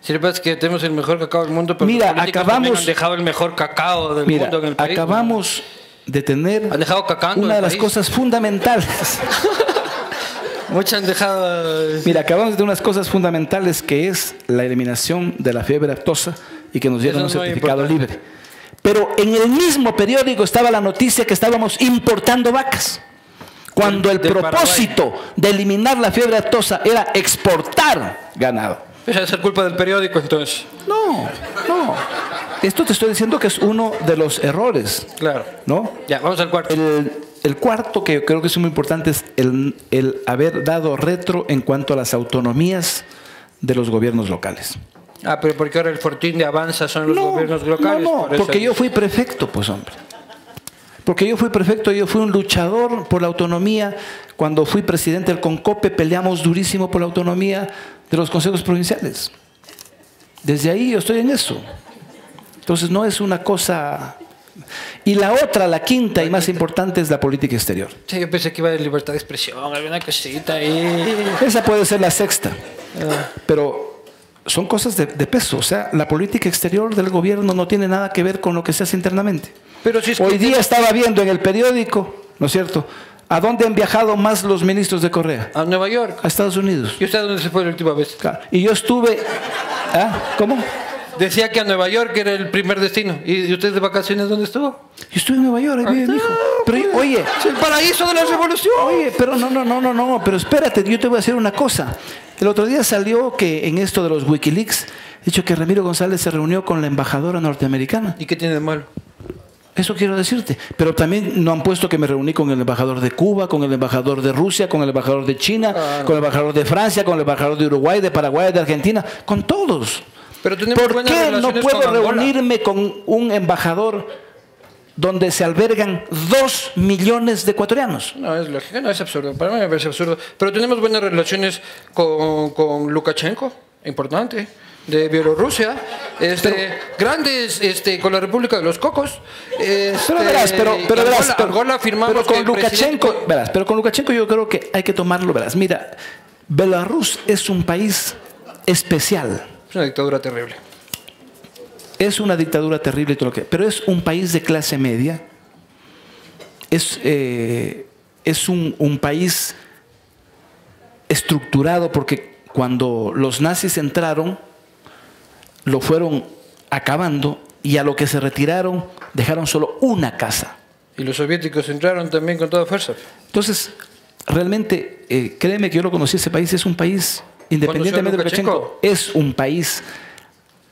Si le pasa es que tenemos el mejor cacao del mundo, pero Mira, los acabamos- han dejado el mejor cacao del Mira, mundo en el país. acabamos de tener Han dejado una de las país. cosas fundamentales. Muchos han dejado... Mira, acabamos de unas cosas fundamentales que es la eliminación de la fiebre aftosa y que nos dieron un certificado libre. Pero en el mismo periódico estaba la noticia que estábamos importando vacas. Cuando el propósito de eliminar la fiebre aftosa era exportar ganado. Esa es culpa del periódico, entonces. No, no. Esto te estoy diciendo que es uno de los errores, Claro. ¿no? Ya, vamos al cuarto. El, el cuarto que creo que es muy importante es el, el haber dado retro en cuanto a las autonomías de los gobiernos locales. Ah, pero porque ahora el fortín de avanza son los gobiernos locales. no, no, por porque yo fui prefecto, pues hombre. Porque yo fui prefecto, yo fui un luchador por la autonomía. Cuando fui presidente del CONCOPE peleamos durísimo por la autonomía de los consejos provinciales. Desde ahí yo estoy en eso. Entonces no es una cosa... Y la otra, la quinta y más importante es la política exterior. Sí, yo pensé que iba de libertad de expresión, alguna cosita ahí. Esa puede ser la sexta. Pero son cosas de, de peso. O sea, la política exterior del gobierno no tiene nada que ver con lo que se hace internamente. Pero si es que Hoy día estaba viendo en el periódico, ¿no es cierto? ¿A dónde han viajado más los ministros de Correa? a Nueva York. A Estados Unidos. ¿Y usted a dónde se fue la última vez? Claro. Y yo estuve... ¿Ah? ¿Cómo? Decía que a Nueva York era el primer destino. ¿Y usted de vacaciones dónde estuvo? Yo estuve en Nueva York, ahí vive mi hijo. Pero yo- oye, Es el paraíso de la revolución. Oye, pero no, no, no, no, no, pero espérate, yo te voy a decir una cosa. El otro día salió que en esto de los Wikileaks, dicho que Ramiro González se reunió con la embajadora norteamericana. ¿Y qué tiene de malo? Eso quiero decirte. Pero también no han puesto que me reuní con el embajador de Cuba, con el embajador de Rusia, con el embajador de China, con el embajador de Francia, con el embajador de Uruguay, de Paraguay, de Argentina, con todos. Pero ¿Por qué no puedo con reunirme con un embajador donde se albergan dos millones de ecuatorianos? No, es lógico, no es absurdo. Para mí me parece absurdo. Pero tenemos buenas relaciones con, con Lukashenko, importante, de Bielorrusia, este, grandes este, con la República de los Cocos. Este, Pero verás, pero, verás, Angola, pero, Angola firmamos pero que con presidente- Lukashenko, verás, pero con Lukashenko yo creo que hay que tomarlo, verás. Mira, Belarus es un país especial. Es una dictadura terrible. Es una dictadura terrible y todo lo que, pero es un país de clase media. Es, eh, es un, un país estructurado porque cuando los nazis entraron, lo fueron acabando y a lo que se retiraron dejaron solo una casa. Y los soviéticos entraron también con toda fuerza. Entonces, realmente, eh, créeme que yo lo conocí, ese país es un país, independientemente de Lukashenko? Es un país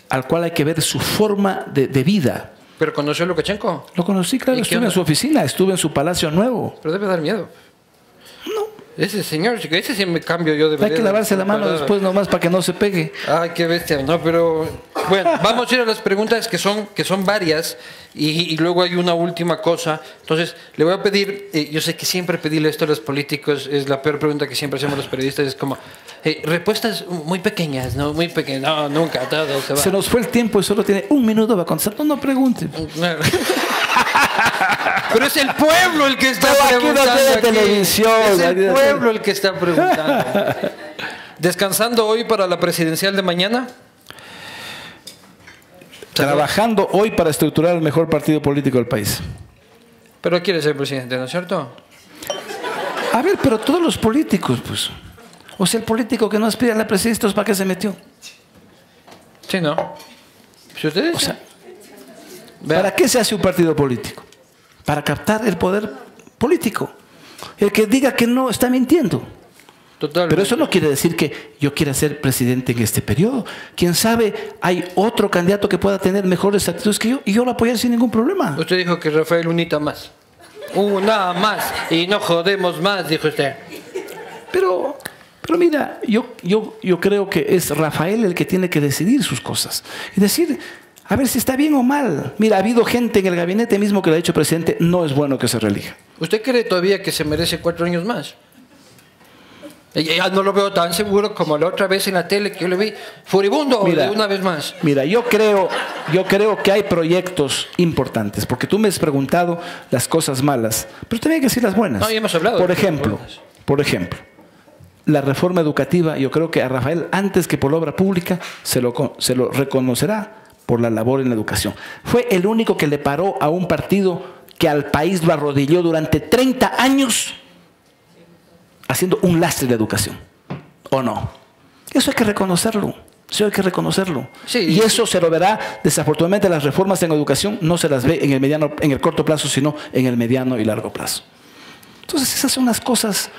al cual hay que ver su forma de, de vida. Pero conoció a Lukashenko. Lo conocí, claro, ¿Y qué estuve en su oficina, estuve en su palacio nuevo. Pero debe dar miedo. Ese señor, ese sí me cambio yo de Hay que lavarse la mano después nomás para que no se pegue. Ay, qué bestia, no, pero bueno, vamos a ir a las preguntas que son, que son varias y, y luego hay una última cosa. Entonces, le voy a pedir, eh, yo sé que siempre pedirle esto a los políticos es la peor pregunta que siempre hacemos los periodistas, es como, eh, respuestas muy pequeñas, ¿no? Muy pequeñas, no, nunca, todo se va. Se nos fue el tiempo y solo tiene un minuto para contestar. No, no pregunte. Pero es el pueblo el que está Pero aquí no preguntando. tiene aquí. televisión, Es el no pueblo el que está preguntando. ¿Descansando hoy para la presidencial de mañana? Trabajando hoy para estructurar el mejor partido político del país. Pero quiere ser presidente, ¿no es cierto? A ver, pero todos los políticos, pues. O sea, el político que no aspira a la presidencia, ¿para qué se metió? Sí, ¿no? Si ustedes... O sea. ¿Para qué se hace un partido político? Para captar el poder político. El que diga que no está mintiendo. Totalmente. Pero eso no quiere decir que yo quiera ser presidente en este periodo. Quién sabe, hay otro candidato que pueda tener mejores actitudes que yo y yo lo apoyaré sin ningún problema. Usted dijo que Rafael unita más. Una más. Y no jodemos más, dijo usted. Pero, pero mira, yo, yo, yo creo que es Rafael el que tiene que decidir sus cosas. Y decir, a ver si está bien o mal. Mira, ha habido gente en el gabinete mismo que le ha dicho presidente, no es bueno que se relija. ¿Usted cree todavía que se merece cuatro años más? Eh, Ya no lo veo tan seguro como la otra vez en la tele que yo le vi furibundo Mira. una vez más. Mira, yo creo, yo creo que hay proyectos importantes, porque tú me has preguntado las cosas malas, pero también hay que decir las buenas. No, ya hemos hablado Por ejemplo, por ejemplo, la reforma educativa, yo creo que a Rafael, antes que por la obra pública, se lo, se lo reconocerá por la labor en la educación. Fue el único que le paró a un partido que al país lo arrodilló durante 30 años haciendo un lastre de educación. ¿O no? Eso hay que reconocerlo. Eso hay que reconocerlo. Sí. Y eso se lo verá, desafortunadamente, las reformas en educación no se las ve en el mediano, en el corto plazo, sino en el mediano y largo plazo. Entonces, esas son las cosas.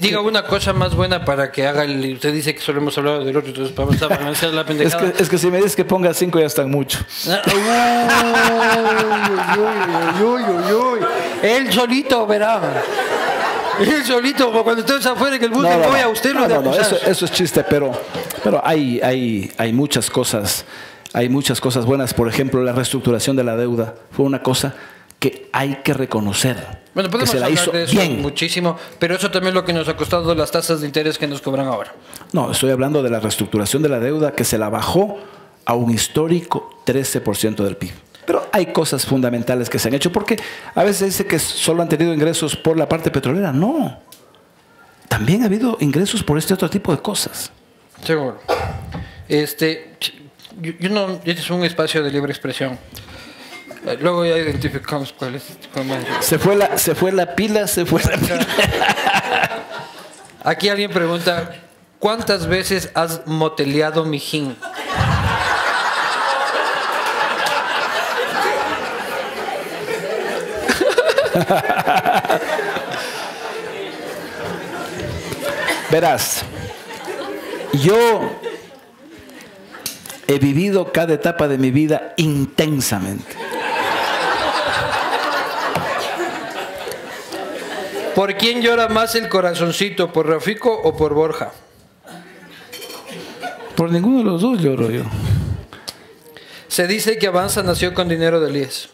Diga una cosa más buena para que haga el. Usted dice que solo hemos hablado del otro, entonces vamos a balancear la Es pendejada. que, es que si me dices que ponga cinco ya están mucho. Ah, uy, uy, uy, uy, uy. Él solito verá. Él solito, cuando estás afuera en el bus de voy a usted no, no, no, eso, eso es chiste, pero, pero hay, hay, hay muchas cosas, hay muchas cosas buenas. Por ejemplo, la reestructuración de la deuda fue una cosa que hay que reconocer. Bueno, que podemos se la hablar hizo de eso bien. muchísimo, pero eso también es lo que nos ha costado las tasas de interés que nos cobran ahora. No, estoy hablando de la reestructuración de la deuda que se la bajó a un histórico 13% del PIB. Pero hay cosas fundamentales que se han hecho, porque a veces dice que solo han tenido ingresos por la parte petrolera. No. También ha habido ingresos por este otro tipo de cosas. Seguro. Este, yo, yo no, este es un espacio de libre expresión. Eh, Luego ya identificamos cuál es. Se fue la, se fue la pila, se fue la pila. Aquí alguien pregunta, ¿cuántas veces has moteleado mijín? Verás, yo he vivido cada etapa de mi vida intensamente. ¿Por quién llora más el corazoncito? ¿Por Rafico o por Borja? Por ninguno de los dos lloro yo. Se dice que Avanza nació con dinero del IES.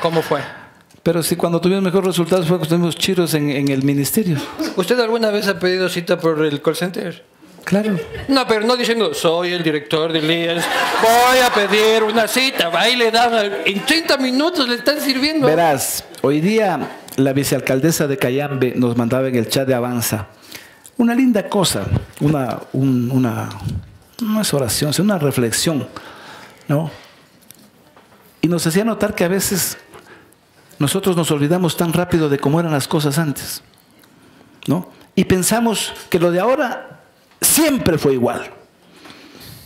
¿Cómo fue? Pero si cuando tuvimos mejores resultados fue cuando tuvimos chiros en, en el ministerio. ¿Usted alguna vez ha pedido cita por el call center? Claro. No, pero no diciendo, soy el director del IES, voy a pedir una cita. Va y le dan, en 30 minutos le están sirviendo. Verás, hoy día la vicealcaldesa de Cayambe nos mandaba en el chat de Avanza una linda cosa, una, un- una, no es oración, es una reflexión, ¿no? Y nos hacía notar que a veces nosotros nos olvidamos tan rápido de cómo eran las cosas antes, ¿no? Y pensamos que lo de ahora siempre fue igual,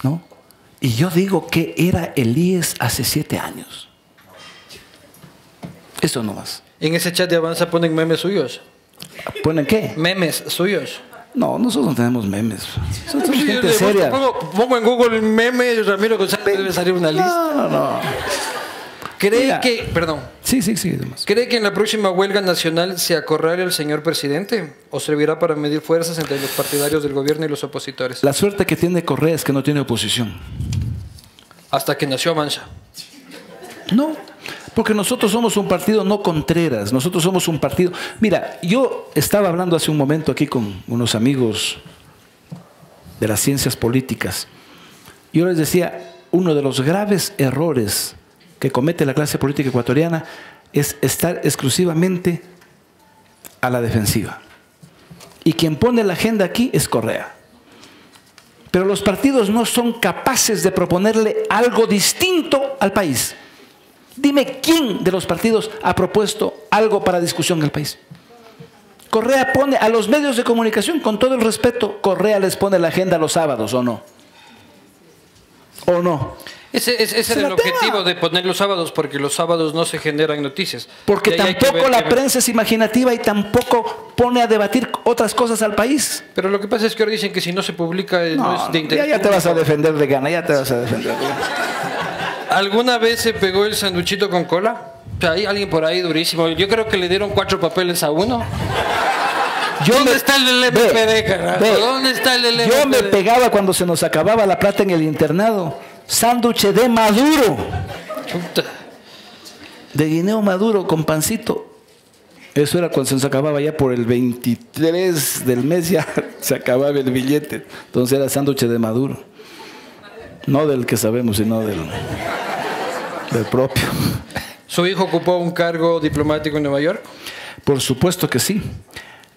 ¿no? Y yo digo que era el IES hace siete años. Eso nomás. En ese chat de Avanza ponen memes suyos. ¿Ponen qué? Memes suyos. No, nosotros no tenemos memes. Somos Sí, gente seria. Pongo, pongo en Google memes, Ramiro González, debe salir una lista. No, no, no. ¿Cree Mira. que, perdón, Sí, sí, sí. demás. ¿cree que en la próxima huelga nacional se acorrale el señor presidente? ¿O servirá para medir fuerzas entre los partidarios del gobierno y los opositores? La suerte que tiene Correa es que no tiene oposición. Hasta que nació Mancha. No, porque nosotros somos un partido no contreras, nosotros somos un partido... Mira, yo estaba hablando hace un momento aquí con unos amigos de las ciencias políticas. Yo les decía, uno de los graves errores que comete la clase política ecuatoriana es estar exclusivamente a la defensiva. Y quien pone la agenda aquí es Correa. Pero los partidos no son capaces de proponerle algo distinto al país. Dime quién de los partidos ha propuesto algo para discusión en el país. Correa pone a los medios de comunicación, con todo el respeto, Correa les pone la agenda los sábados, ¿o no? ¿O no? Ese, ese- ese Se era el objetivo de poner los sábados, porque los sábados no se generan noticias. Porque tampoco la prensa es imaginativa y tampoco pone a debatir otras cosas al país. Pero lo que pasa es que ahora dicen que si no se publica eh, no, No, es de interés. ya, ya te vas a defender de gana, ya te vas a defender. de gana. ¿Alguna vez se pegó el sanduchito con cola? O sea, hay alguien por ahí durísimo. Yo creo que le dieron cuatro papeles a uno. Yo ¿Dónde me- está el Ve, LMPD, carajo? ve, ¿Dónde está el LMPD? Yo me pegaba cuando se nos acababa la plata en el internado. Sándwich de maduro. Puta. De guineo maduro con pancito. Eso era cuando se nos acababa ya por el 23 del mes, ya se acababa el billete. Entonces era sándwich de maduro. No del que sabemos, sino del, del propio. ¿Su hijo ocupó un cargo diplomático en Nueva York? Por supuesto que sí.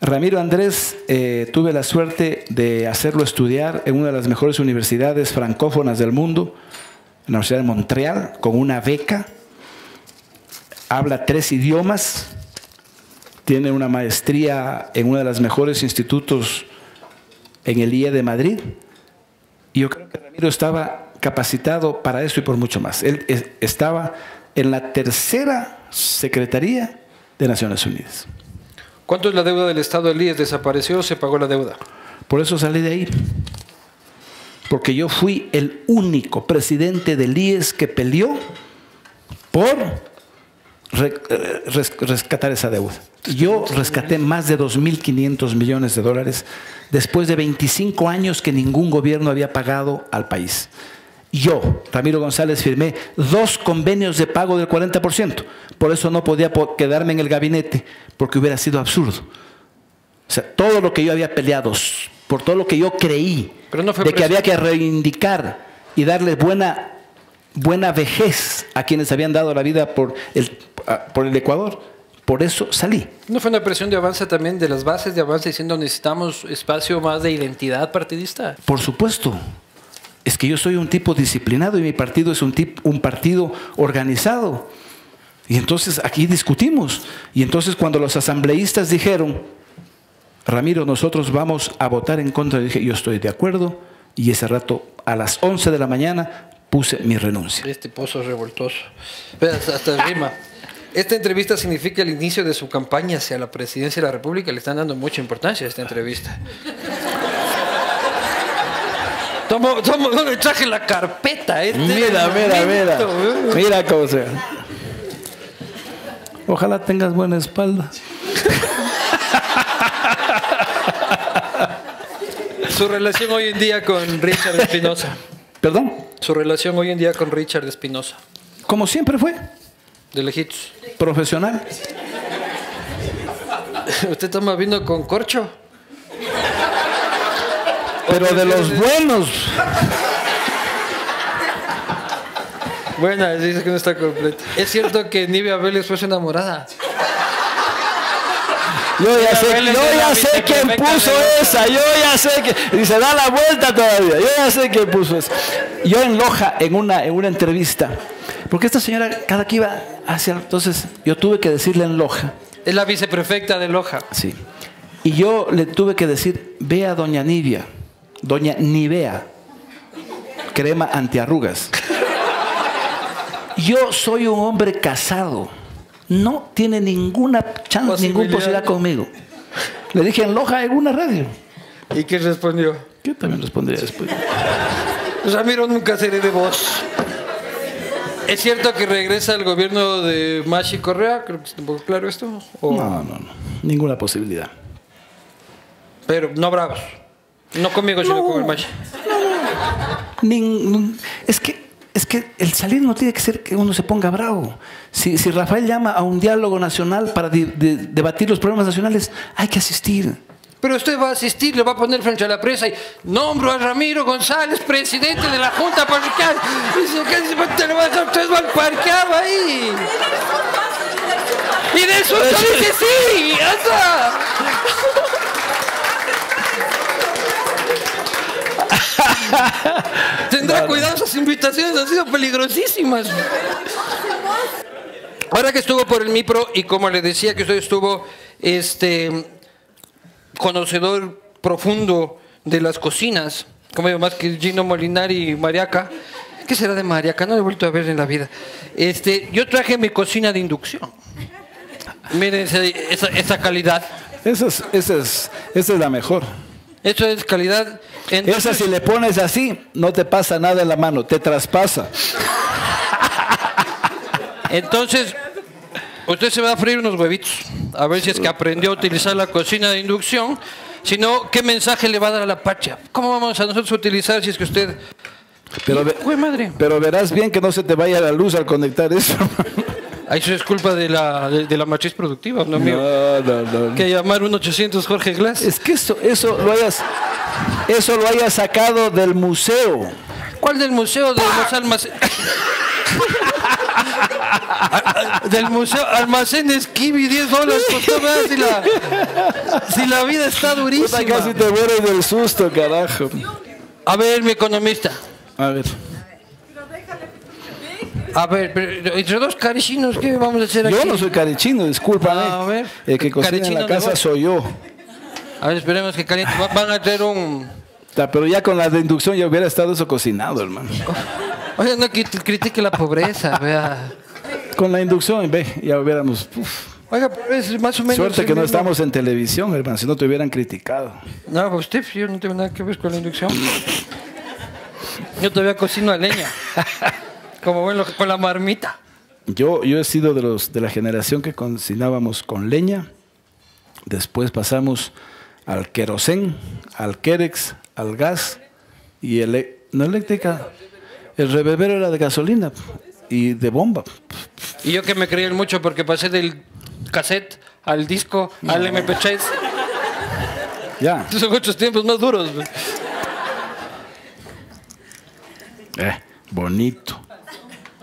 Ramiro Andrés, eh, tuve la suerte de hacerlo estudiar en una de las mejores universidades francófonas del mundo, en la Universidad de Montreal, con una beca. Habla tres idiomas, tiene una maestría en uno de los mejores institutos en el IE de Madrid. Y yo creo que Ramiro estaba capacitado para eso y por mucho más. Él es- estaba en la tercera Secretaría de Naciones Unidas. ¿Cuánto es la deuda del Estado del IES? ¿Desapareció o se pagó la deuda? Por eso salí de ahí. Porque yo fui el único presidente del IES que peleó por res- rescatar esa deuda. Yo rescaté más de 2.500 millones de dólares después de 25 años que ningún gobierno había pagado al país. Yo, Ramiro González, firmé dos convenios de pago del 40%. Por eso no podía po- quedarme en el gabinete, porque hubiera sido absurdo. O sea, todo lo que yo había peleado, por todo lo que yo creí, Pero no fue de que había que reivindicar y darle buena, buena vejez a quienes habían dado la vida por el, por el Ecuador, por eso salí. ¿No fue una presión de avance también de las bases de avance diciendo necesitamos espacio más de identidad partidista? Por supuesto. Es que yo soy un tipo disciplinado y mi partido es un, tip- un partido organizado. Y entonces aquí discutimos. Y entonces cuando los asambleístas dijeron, Ramiro, nosotros vamos a votar en contra, yo dije, yo estoy de acuerdo. Y ese rato, a las 11 de la mañana, puse mi renuncia. Este pozo revoltoso. Vea, Hasta, hasta rima. Esta entrevista significa el inicio de su campaña hacia la presidencia de la República. Le están dando mucha importancia a esta entrevista. Tomo, tomo, no le traje la carpeta. Este Mira, mira, mira. Mira cómo se. Ojalá tengas buena espalda. Su relación hoy en día con Richard Espinosa. ¿Perdón? Su relación hoy en día con Richard Espinosa. Como siempre fue. De lejitos. Profesional. ¿Usted toma vino con corcho? Pero de los buenos. Buena, dice que no está completa. Es cierto que Nivea Vélez fue su enamorada. Yo ya sé, yo ya sé quién puso esa, yo ya sé que. Y se da la vuelta todavía, yo ya sé quién puso esa. Yo en Loja, en una, en una entrevista, porque esta señora, cada que iba hacia. Entonces, yo tuve que decirle en Loja, Es la viceprefecta de Loja. sí. Y yo le tuve que decir, ve a Doña Nivea, Doña Nivea, crema antiarrugas. Yo soy un hombre casado. No tiene ninguna chance, Posibilidad. ninguna posibilidad conmigo. Le dije en Loja en una radio. ¿Y qué respondió? Yo también respondería después. Ramiro nunca seré de voz. ¿Es cierto que regresa al gobierno de Machi Correa? Creo que está un poco claro esto. ¿O- No, no, no. Ninguna posibilidad. Pero no bravos. No conmigo, sino con el Machi. Nin- es que es que el salir no tiene que ser que uno se ponga bravo. Si, si Rafael llama a un diálogo nacional para de- debatir los problemas nacionales, hay que asistir. Pero usted va a asistir, le va a poner frente a la prensa y nombro a Ramiro González, presidente de la Junta Parroquial. ¿qué dice? Te lo va a dejar tres mal parqueado ahí. Y de eso usted dice sí, anda. Tendrá cuidado, esas invitaciones han sido peligrosísimas. Ahora que estuvo por el MIPRO y como le decía que usted estuvo este, conocedor profundo de las cocinas, como yo más que Gino Molinari y Mariaca. ¿Qué será de Mariaca? No lo he vuelto a ver en la vida. Este, yo traje mi cocina de inducción. Miren esa, esa- calidad. Esa es, esa es, esa es la mejor. Eso es calidad. Entonces- Esa si le pones así, no te pasa nada en la mano, te traspasa. Entonces, usted se va a freír unos huevitos. A ver si es que aprendió a utilizar la cocina de inducción. Si no, ¿qué mensaje le va a dar a la pacha? ¿Cómo vamos a nosotros utilizar si es que usted... Pero, ve- ¡Jue madre! pero verás bien que no se te vaya la luz al conectar eso. Ahí eso es culpa de la, de, de la matriz productiva, no mío. No, no, no. Que llamar un 800 Jorge Glass. Es que eso, eso lo hayas, eso lo hayas sacado del museo. ¿Cuál del museo de los almacenes? Del museo Almacén de Esquivi, 10 dólares costó más si la, si la vida está Puta, durísima. casi te mueres del susto, carajo. A ver, mi economista. A ver. A ver, pero entre dos carichinos, ¿qué vamos a hacer aquí? Yo no soy carichino, discúlpame. Ah, a ver. El que cocina en la casa soy yo. A ver, esperemos que caliente. Va- Van a traer un... Pero ya con la de inducción ya hubiera estado eso cocinado, hermano. Oye, no crit- critique la pobreza, vea. Con la inducción, ve, ya hubiéramos. uf. Oiga, pero es más o menos... Suerte el que no estamos en televisión, hermano, si no te hubieran criticado. No, pues, usted, yo no tengo nada que ver con la inducción. Yo todavía cocino a leña. Como bueno, con la marmita. Yo, yo he sido de los de la generación que cocinábamos con leña. Después pasamos al querosén, al querex, al gas y ele- no eléctrica. El reverbero era de gasolina y de bomba. Y yo que me creí mucho porque pasé del cassette al disco, al MP3. Ya. Son muchos tiempos más duros. Eh, bonito.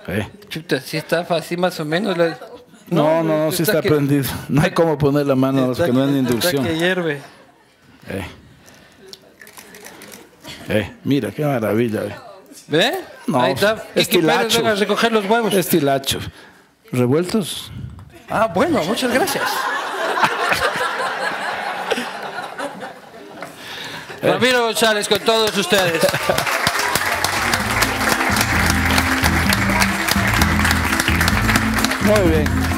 Eh. Chuta, si está así más o menos. la- No, no, no, sí está que- prendido. No hay cómo poner la mano está que no que- inducción. Está que hierve. Eh. Eh, mira, qué maravilla. eh. ¿Ve? No, Ahí está. es Kiki Pérez, tilacho. venga a recoger los huevos. Estilacho. ¿Revueltos? Ah, bueno, muchas gracias. Ramiro González con todos ustedes. Muy bien.